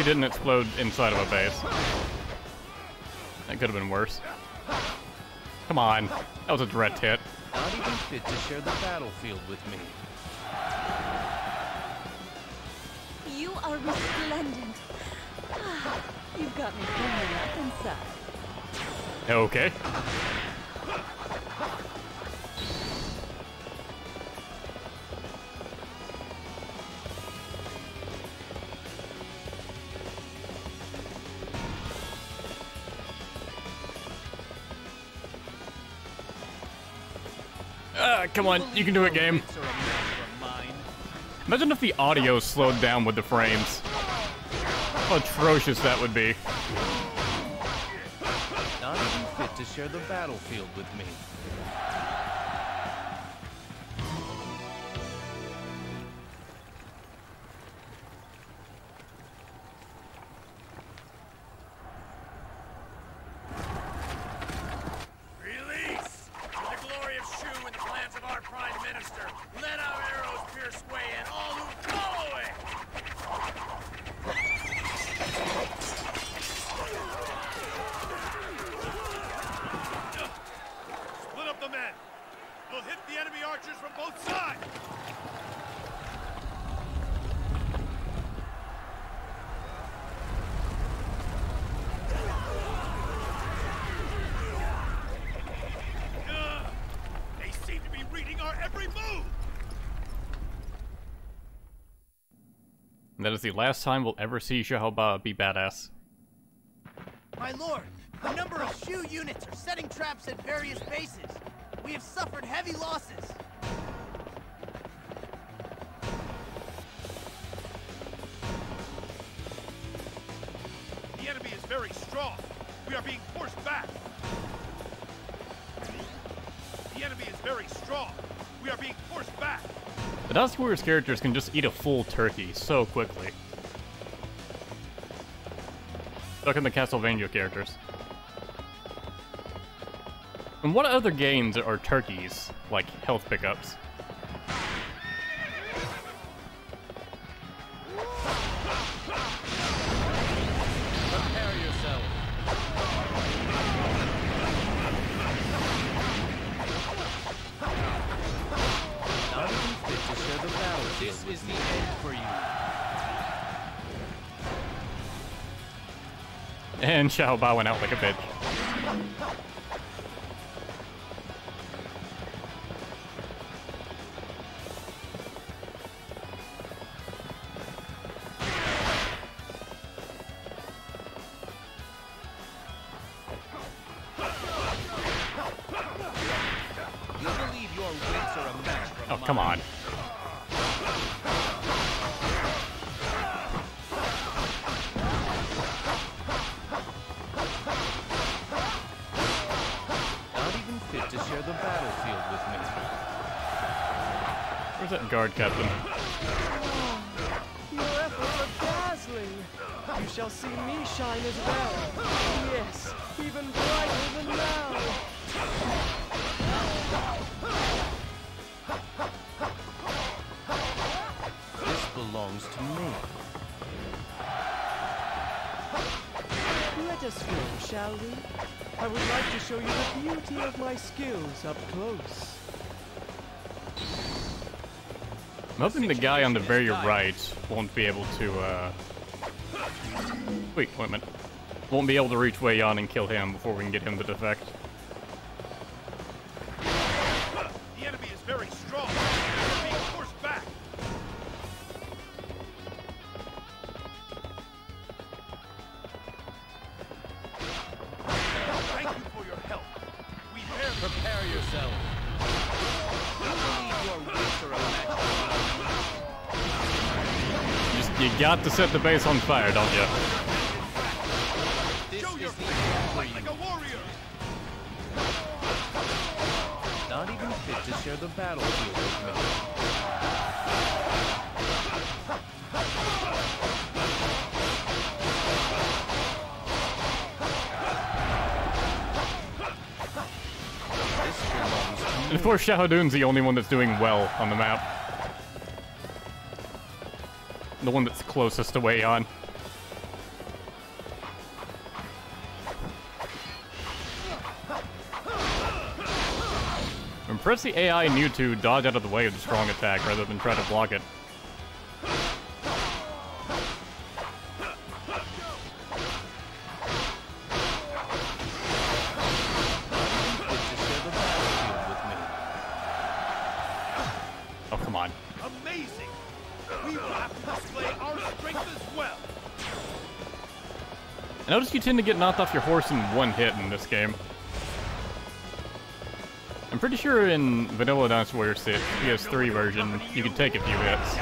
He didn't explode inside of a base. That could have been worse. Come on. That was a direct hit. Not even fit to share the battlefield with me. You are resplendent. Ah, You've got me burning up inside. Okay. Come on, you can do it, game. Imagine if the audio slowed down with the frames. How atrocious that would be. Not even fit to share the battlefield with me. That is the last time we'll ever see Shahoba be badass. My lord, a number of Shu units are setting traps at various bases. We have suffered heavy losses. The Warriors characters can just eat a full turkey so quickly. Look at the Castlevania characters. And what other games are turkeys, like health pickups? And Xiaoba went out like a bitch. Guard captain? Your efforts are dazzling. You shall see me shine as well. Yes, even brighter than now. This belongs to me. Let us go, shall we? I would like to show you the beauty of my skills up close. I'm hoping the guy on the very right won't be able to, uh... Wait, wait. Won't be able to reach Wei Yan and kill him before we can get him to defect. Set the base on fire, don't you? This Show your face. Fight like a warrior. Not Not even fit to share the battlefield with me. This belongs to And of course, Xiahou Dun's the only one that's doing well on the map. The one that's closest to Wei Yan. Impress the AI knew to dodge out of the way of the strong attack rather than try to block it. You tend to get knocked off your horse in one hit in this game. I'm pretty sure in Vanilla Dynasty Warriors 6, PS3 version, you can take a few hits.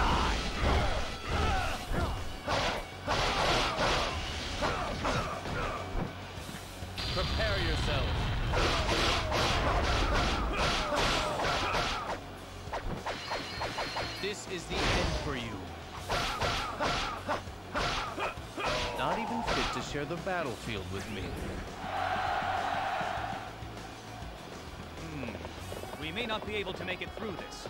Battlefield with me. Hmm. We may not be able to make it through this.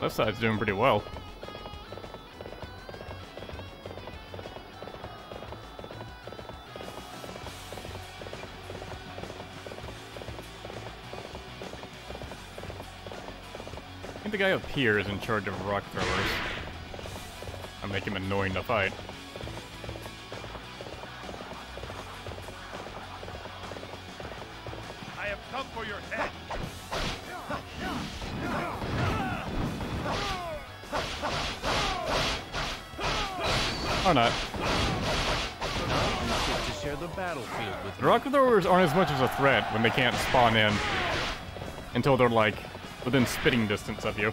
Left side's doing pretty well. Guy up here is in charge of rock throwers. I make him annoying to fight. I have come for your head. Or not. Not even fit to share the battlefield with The rock throwers aren't as much as a threat when they can't spawn in until they're like within spitting distance of you.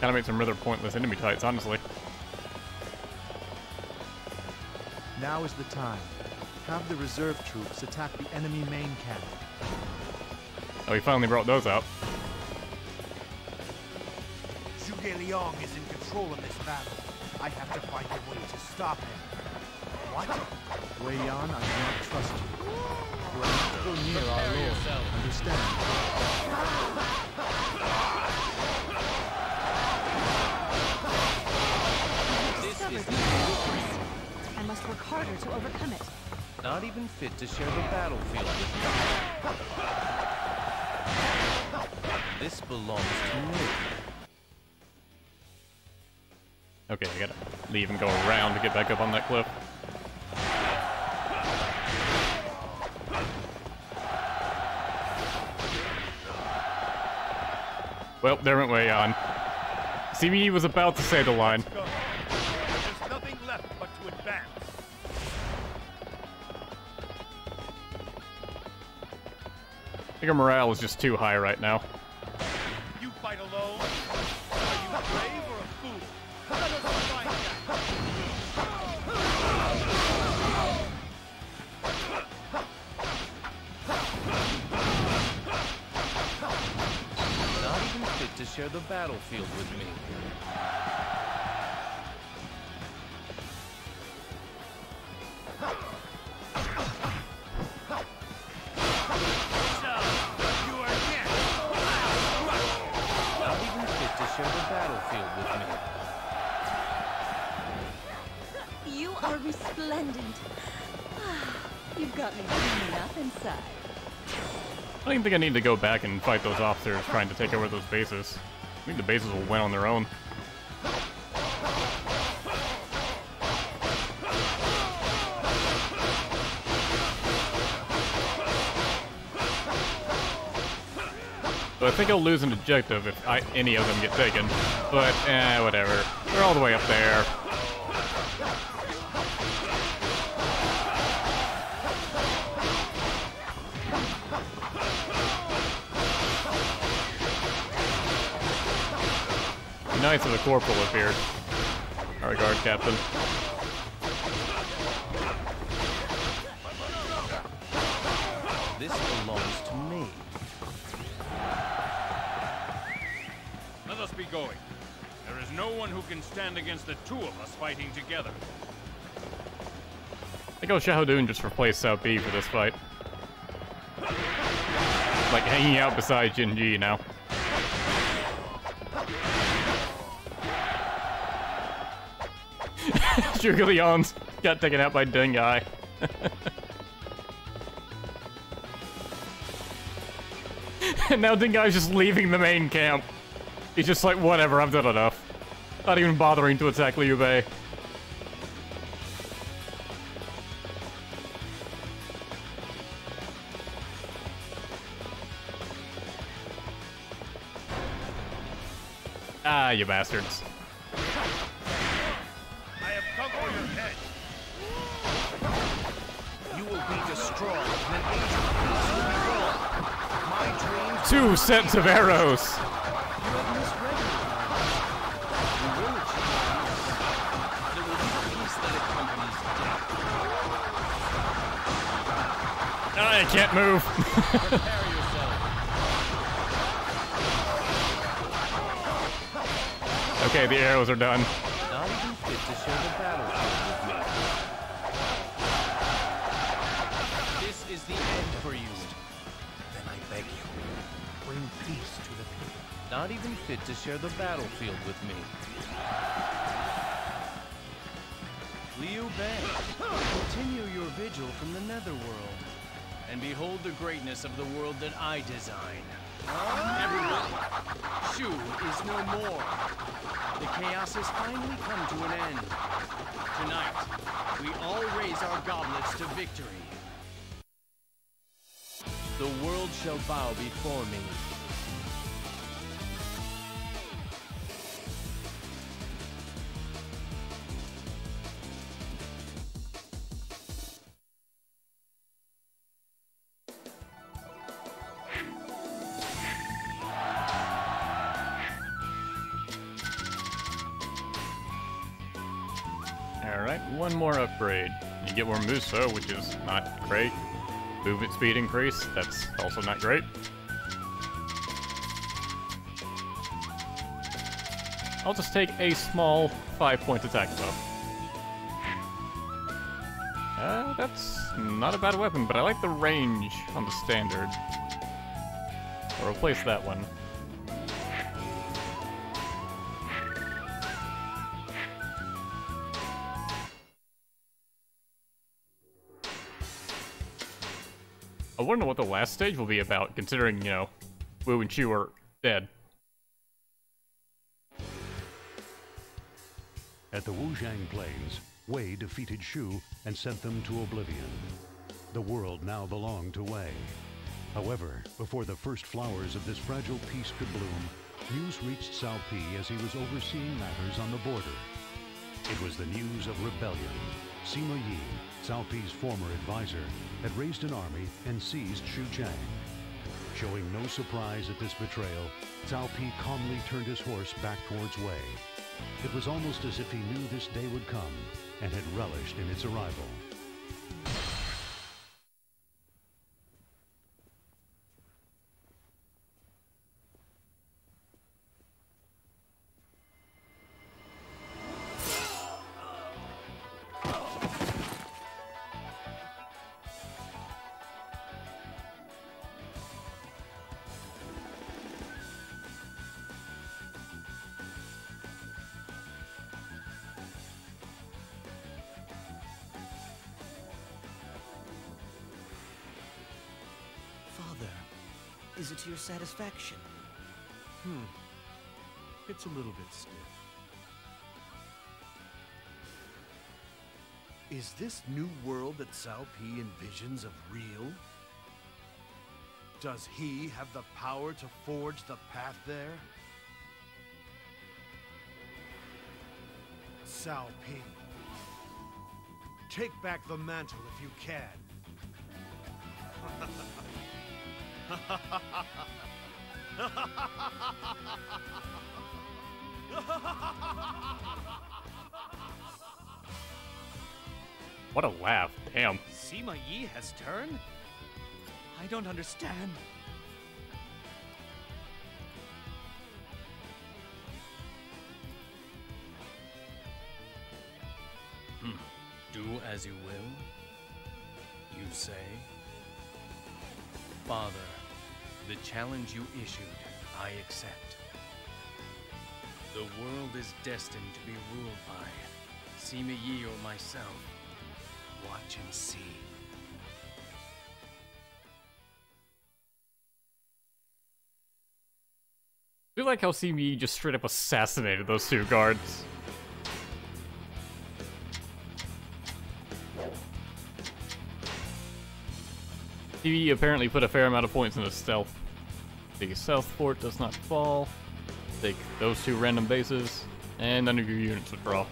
Kind of makes them rather pointless enemy types, honestly. Now is the time. Have the reserve troops attack the enemy main camp. Oh, he finally brought those out. Zhuge Liang is in control of this battle. I have to find a way to stop him. What? Wei Yan, I do not trust you. You are not to go near our lord. yourself. Understand? This is the the end for you. I must work harder to overcome it. Not even fit to share the battlefield with me. This belongs to me. Okay, I gotta leave and go around to get back up on that cliff. Well, there went Wei Yan. CBE was about to say the line. I think our morale is just too high right now. Are resplendent. You've got me warm enough inside. I don't even think I need to go back and fight those officers trying to take over those bases. I think the bases will win on their own. So I think I'll lose an objective if I, any of them get taken. But, eh, whatever. They're all the way up there. Knights of the Corporal appeared. Our guard captain. This belongs to me. Let us be going. There is no one who can stand against the two of us fighting together. I think Xiahou Dun just replaced Cao Pi for this fight. Like hanging out beside Zhenji now. Liang's got taken out by Deng Ai. and now Deng Ai's just leaving the main camp. He's just like, whatever, I've done enough. Not even bothering to attack Liu Bei. Ah, you bastards. That sets of arrows. I can't move. Okay, the arrows are done. Not even fit to share the battlefield with me. Liu Bei, continue your vigil from the netherworld, and behold the greatness of the world that I design. Everyone, Shu is no more. The chaos has finally come to an end. Tonight, we all raise our goblets to victory. The world shall bow before me. You get more Musou, which is not great. Movement speed increase, that's also not great. I'll just take a small 5-point attack buff. Uh, that's not a bad weapon, but I like the range on the standard. I'll replace that one. I wonder what the last stage will be about, considering, you know, Wu and Shu are dead. At the Wujiang Plains, Wei defeated Shu and sent them to oblivion. The world now belonged to Wei. However, before the first flowers of this fragile peace could bloom, news reached Cao Pi as he was overseeing matters on the border. It was the news of rebellion. Sima Yi, Cao Pi's former advisor, had raised an army and seized Xuchang. Showing no surprise at this betrayal, Cao Pi calmly turned his horse back towards Wei. It was almost as if he knew this day would come and had relished in its arrival. Your satisfaction? Hmm. It's a little bit stiff. Is this new world that Cao Pi envisions of real? Does he have the power to forge the path there? Cao Pi. Take back the mantle if you can. What a laugh. Damn. Sima Yi has turned? I don't understand. Hmm. Do as you will, you say? Father, the challenge you issued, I accept. The world is destined to be ruled by Sima Yi or myself. Watch and see. I do like how Sima Yi just straight up assassinated those two guards. He apparently put a fair amount of points into stealth. The south fort does not fall. Take those two random bases, and none of your units withdraw.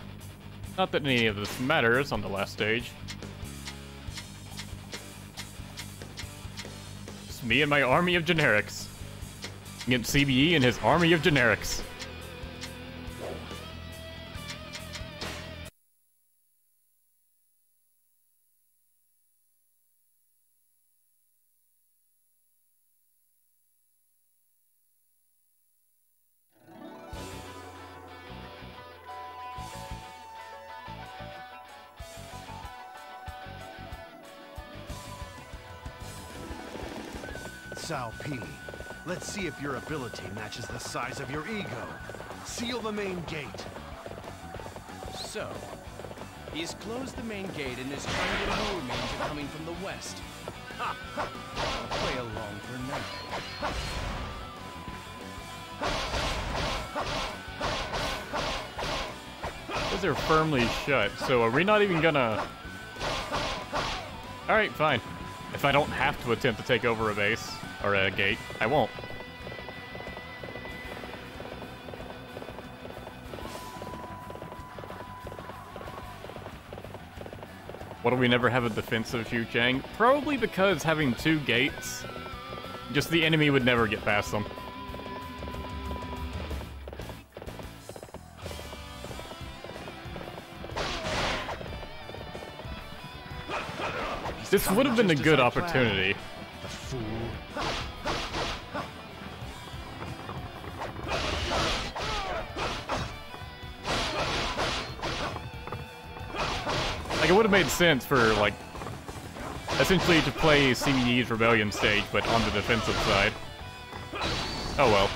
Not that any of this matters on the last stage. Just me and my army of generics. Against Sima Yi and his army of generics. See if your ability matches the size of your ego. Seal the main gate. So, he's closed the main gate and is trying to lure me into coming from the west. Ha! I'll play along for now. Those are firmly shut, so are we not even gonna... Alright, fine. If I don't have to attempt to take over a base, or a gate, I won't. What do we never have a defensive Xu Chang? Probably because having two gates, just the enemy would never get past them. This would have been a good opportunity. Have made sense for, like, essentially to play Sima Yi's Rebellion stage, but on the defensive side. Oh well.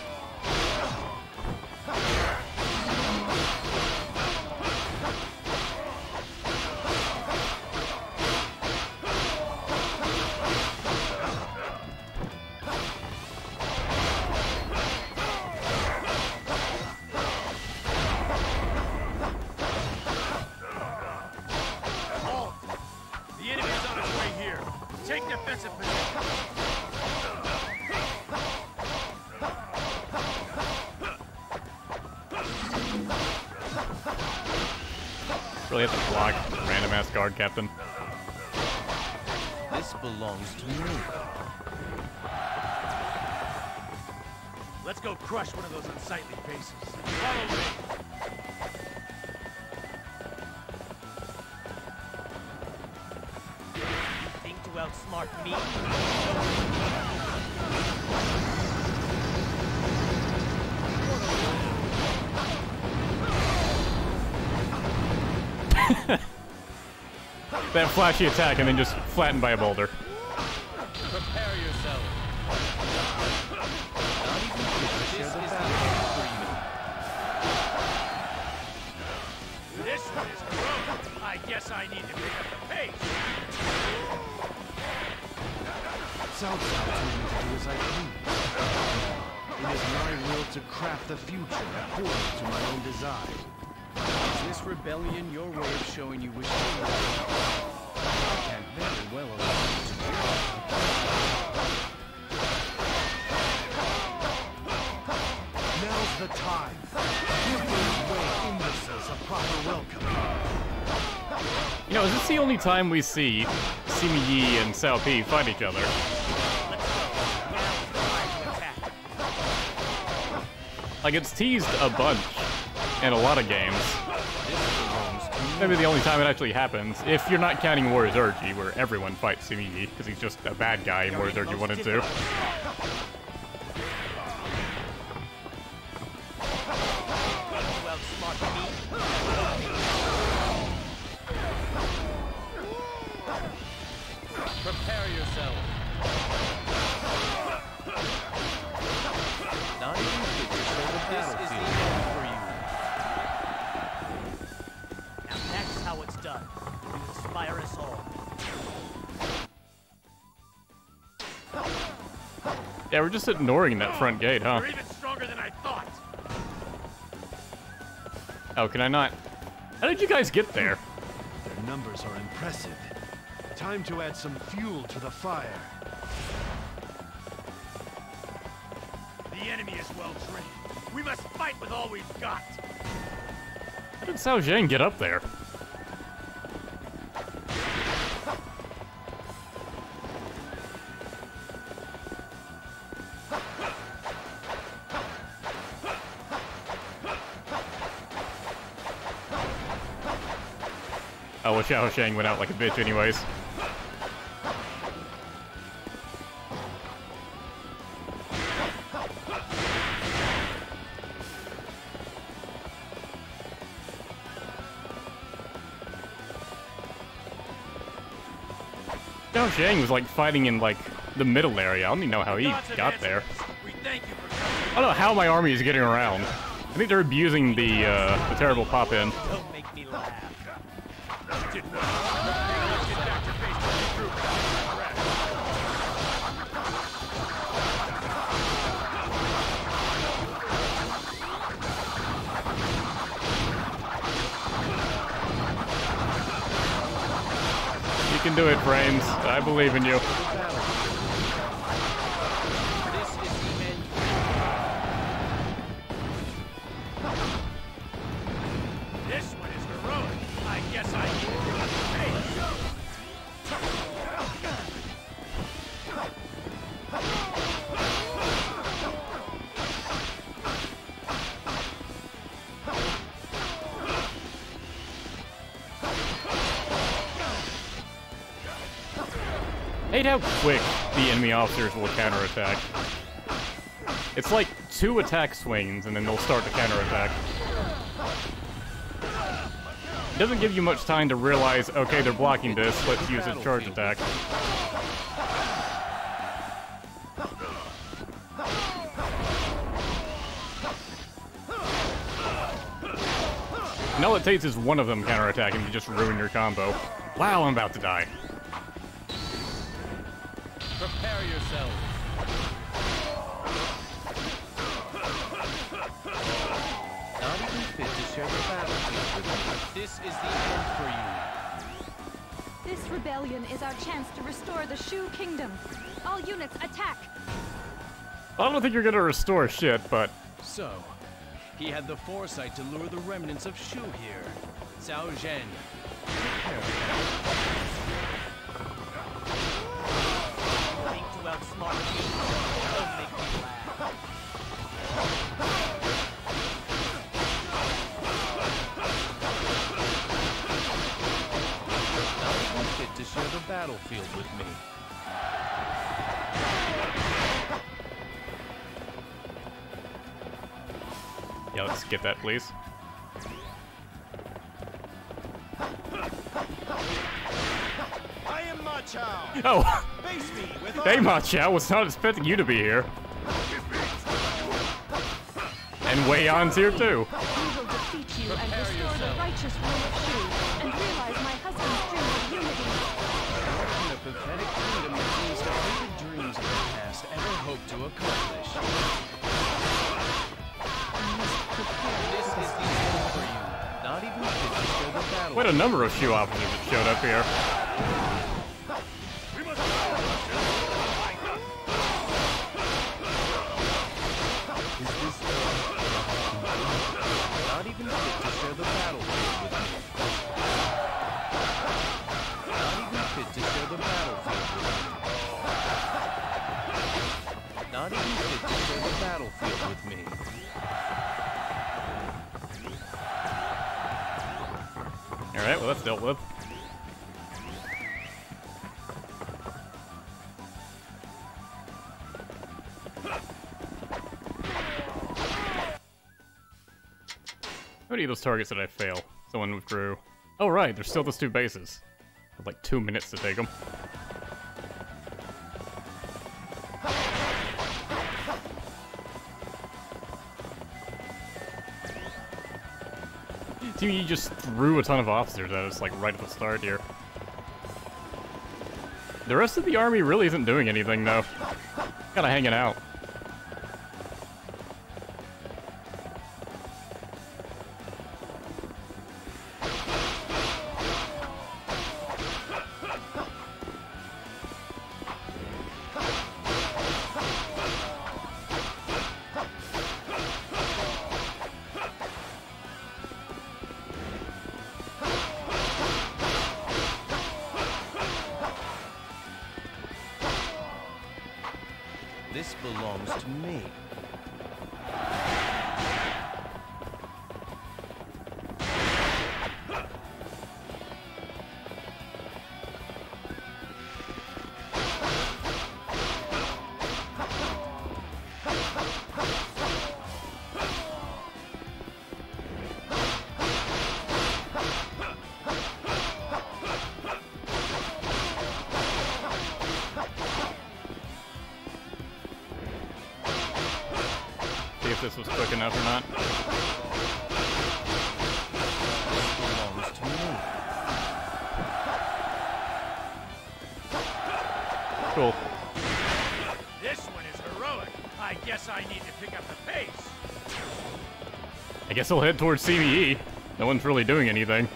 Flashy attack and then just flattened by a boulder. Prepare yourself. This is the end for you. This one is gross. I guess I need to pick up the pace. Cao Cao told me to do as I please. It is my will to craft the future according to my own design. Is this rebellion your way of showing you wish to well Now's the time. Give those Wei imbeciles a proper welcome. You know, is this the only time we see Sima Yi and Cao Pi fight each other? Like, it's teased a bunch. in a lot of games. Maybe the only time it actually happens, if you're not counting Warriors Orochi, where everyone fights Sima Yi, because he's just a bad guy in Warriors Orochi 1 and 2. Just ignoring that front gate, huh? You're even stronger than I thought. Oh, can I not? How did you guys get there? Their numbers are impressive. Time to add some fuel to the fire. The enemy is well trained. We must fight with all we've got. How did Sao Zhang get up there? Xiao Shang went out like a bitch anyways. Xiao Shang was like fighting in like the middle area. I don't even know how he got there. I don't know how my army is getting around. I think they're abusing the uh, the terrible pop I believe in you. Hate how quick the enemy officers will counterattack. It's like two attack swings and then they'll start to counterattack. It doesn't give you much time to realize, okay, they're blocking this, let's use a charge attack. And all it takes is one of them counterattacking to just ruin your combo. Wow, I'm about to die. Prepare yourself. Not even fit to share the battlefield with me. This is the end for you. This rebellion is our chance to restore the Shu Kingdom. All units attack! I don't think you're gonna restore shit, but So, he had the foresight to lure the remnants of Shu here. Cao Zhen. Battlefield with me. yeah, let's skip that, please. I am Ma Oh, Face me with hey, honor. Ma Chao, was not expecting you to be here. And Wei Yan's here too. Quite a number of Shu officers that showed up here. Not even fit to dealt with. How many of those targets did I fail? Someone withdrew. Oh right, there's still those two bases. I have like two minutes to take them. See, you just threw a ton of officers at us, like, right at the start here. The rest of the army really isn't doing anything, though. Kinda hanging out. This was quick enough or not. Belongs to me. Cool. This one is heroic. I guess I need to pick up the pace. I guess I'll head towards Sima Yi. No one's really doing anything.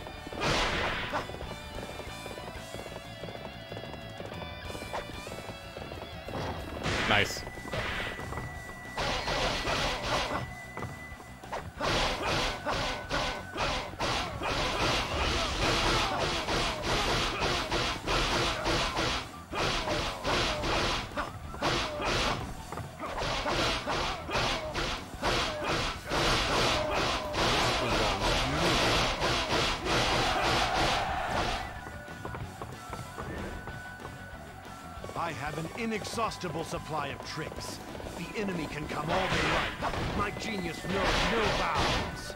Inexhaustible supply of tricks. The enemy can come all they like. My genius knows no bounds.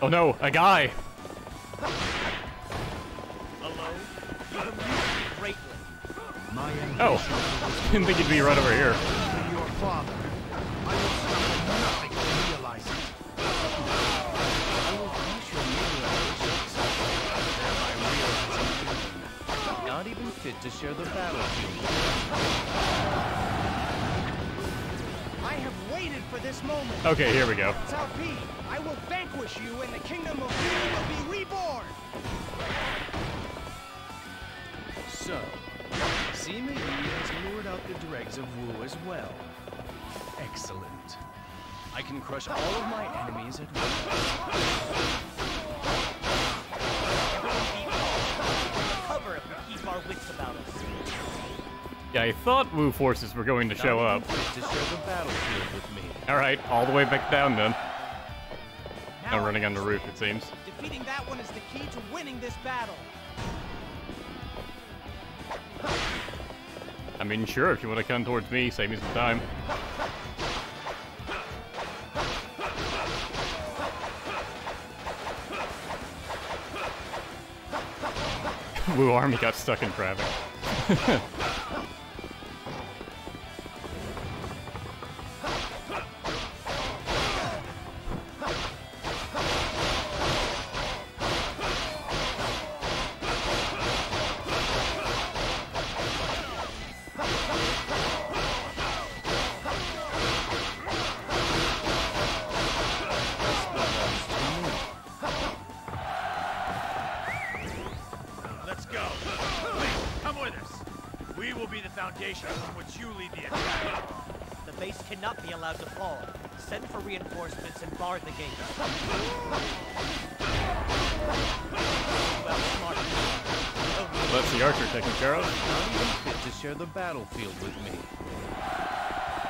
Oh no, a guy! Hello? You greatly. My Oh, didn't think he'd be right over here. Excellent. I can crush all of my enemies at once. Cover if we keep our wits about us. Yeah, I thought Wu forces were going to show up. even fit to share the battlefield with me. Alright, all the way back down then. Now Now I running on the roof, it seems. Defeating that one is the key to winning this battle. I mean, sure, if you want to come towards me, save me some time. Wu army got stuck in traffic.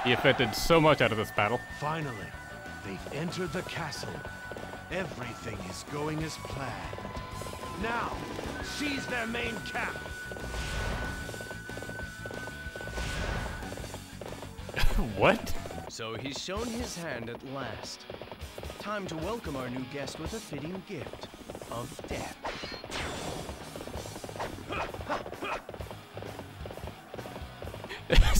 He affected so much out of this battle. Finally, they've entered the castle. Everything is going as planned. Now, seize their main camp. what? So he's shown his hand at last. Time to welcome our new guest with a fitting gift of death.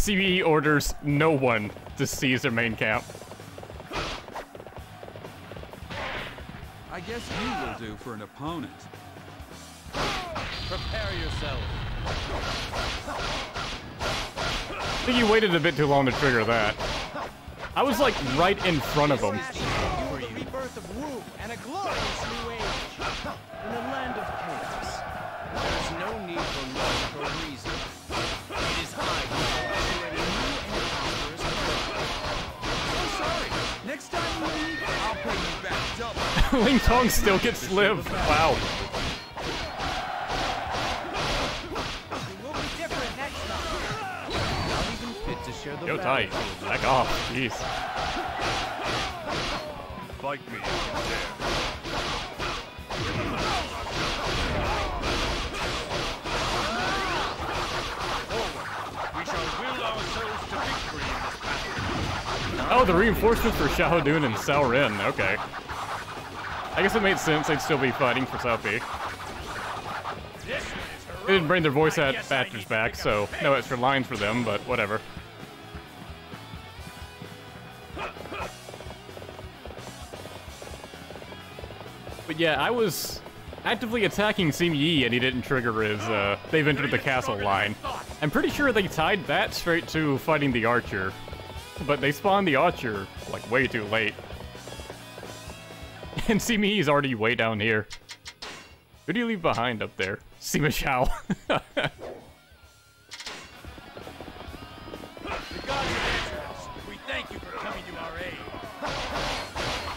Sima Yi orders no one to seize their main camp. I guess you will do for an opponent. Prepare yourself. I think you waited a bit too long to trigger that. I was like right in front of him. Ling Tong still gets live. Wow. It will be different next time. Not even fit to share the Yo, tight. Back off. Jeez. Fight me if you dare. Forward. We shall will ourselves to victory in this battle. Oh, the reinforcements for Xiahou and Cao Ren. Okay. I guess it made sense they'd still be fighting for Pi. They didn't bring their voice at actors back, so no extra lines for them, but whatever. But yeah, I was actively attacking Sima Yi and he didn't trigger his, uh, they've entered the castle line. I'm pretty sure they tied that straight to fighting the archer. But they spawned the archer, like, way too late. And Sima Yi's already way down here. Who do you leave behind up there? Sima Zhao. The gods have answered us. We thank you for coming to our aid.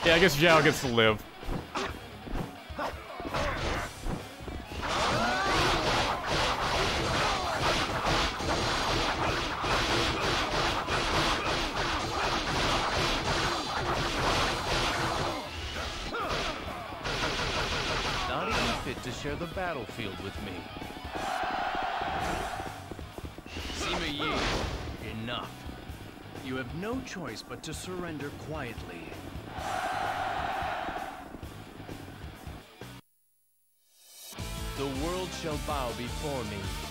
yeah, I guess Zhao gets to live. The battlefield with me. Sima Yi, enough. You have no choice but to surrender quietly. The world shall bow before me.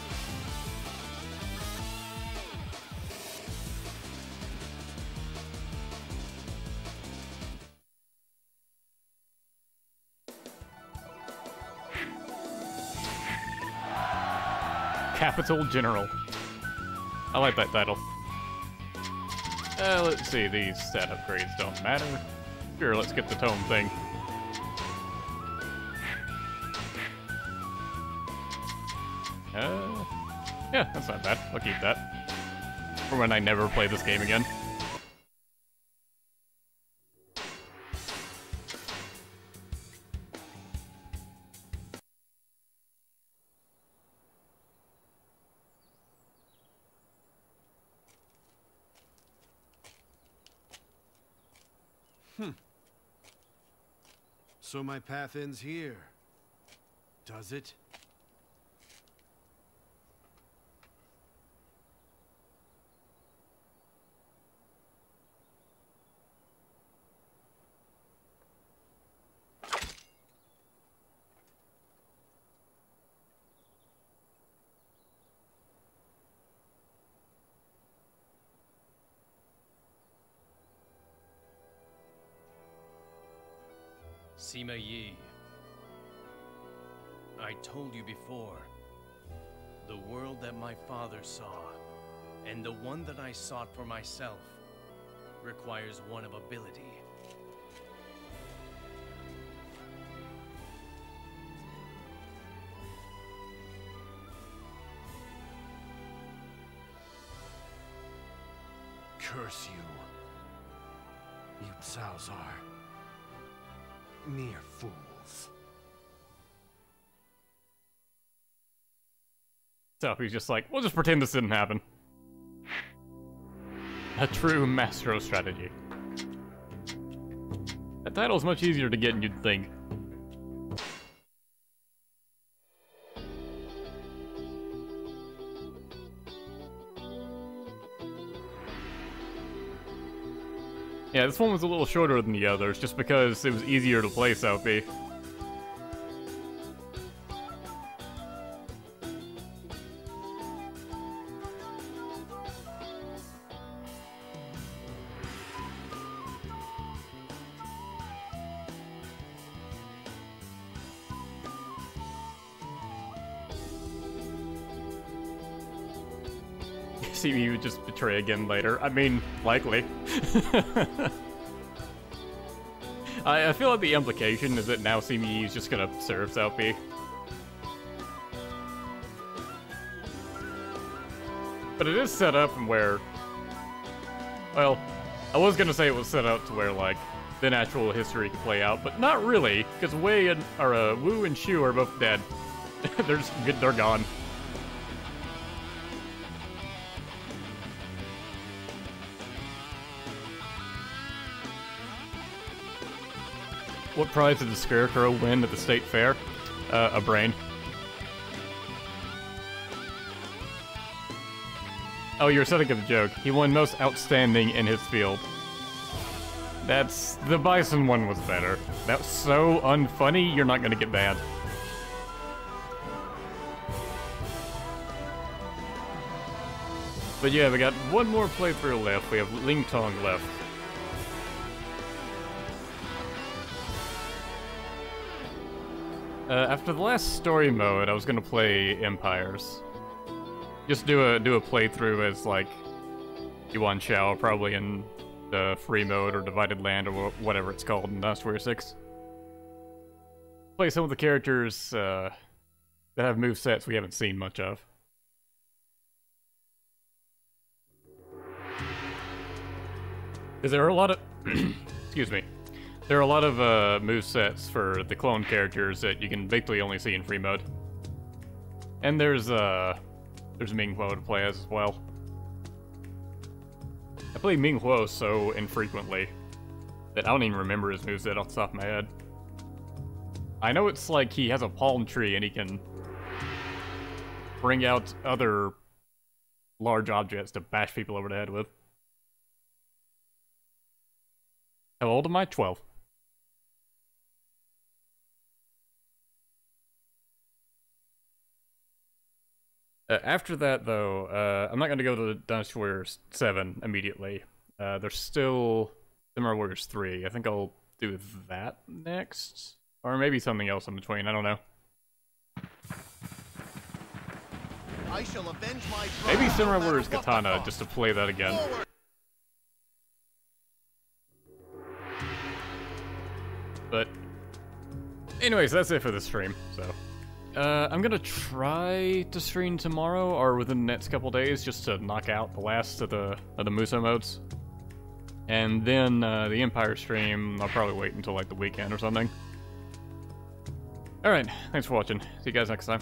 Capital General. I like that title. Uh, let's see, these stat upgrades don't matter. Sure, let's get the tome thing. Uh, yeah, that's not bad. I'll keep that. For when I never play this game again. My path ends here. Does it? Sima Yi. I told you before. The world that my father saw, and the one that I sought for myself, requires one of ability. Curse you. You Tsaos are mere fools. So he's just like, we'll just pretend this didn't happen. A true master of strategy. That title's much easier to get than you'd think. Yeah, this one was a little shorter than the others, just because it was easier to play Cao Pi. Sima Yi would just betray again later. I mean, likely. I, I feel like the implication is that now Sima Yi is just gonna serve South. But it is set up where... Well, I was gonna say it was set up to where, like, the natural history could play out, but not really, because Wei and, or, uh, Wu and Shu are both dead. they're just, they're gone. What prize did the Scarecrow win at the state fair? Uh, a brain. Oh, you're setting up a joke. He won most outstanding in his field. That's... the Bison one was better. That's so unfunny, you're not gonna get banned. But yeah, we got one more playthrough left. We have Ling Tong left. Uh, after the last story mode, I was gonna play Empires. Just do a do a playthrough as like Yuan Shao, probably in the free mode or divided land or whatever it's called in Dynasty Warrior 6. Play some of the characters uh, that have move sets we haven't seen much of. Because there a lot of excuse me. There are a lot of uh, move sets for the clone characters that you can basically only see in free mode. And there's uh, there's Meng Huo to play as, well. I play Meng Huo so infrequently that I don't even remember his moveset off the top of my head. I know it's like he has a palm tree and he can bring out other large objects to bash people over the head with. How old am I? 12. Uh, after that, though, uh, I'm not going to go to the Dynasty Warriors 7 immediately. Uh, there's still Samurai Warriors 3. I think I'll do that next. Or maybe something else in between. I don't know. I shall avenge my Maybe Samurai Warriors Katana, just to play that again. But, anyways, that's it for the stream, so... Uh, I'm gonna try to stream tomorrow or within the next couple days just to knock out the last of the of the Musou modes. And then uh, the Empire stream, I'll probably wait until like the weekend or something. Alright, thanks for watching. See you guys next time.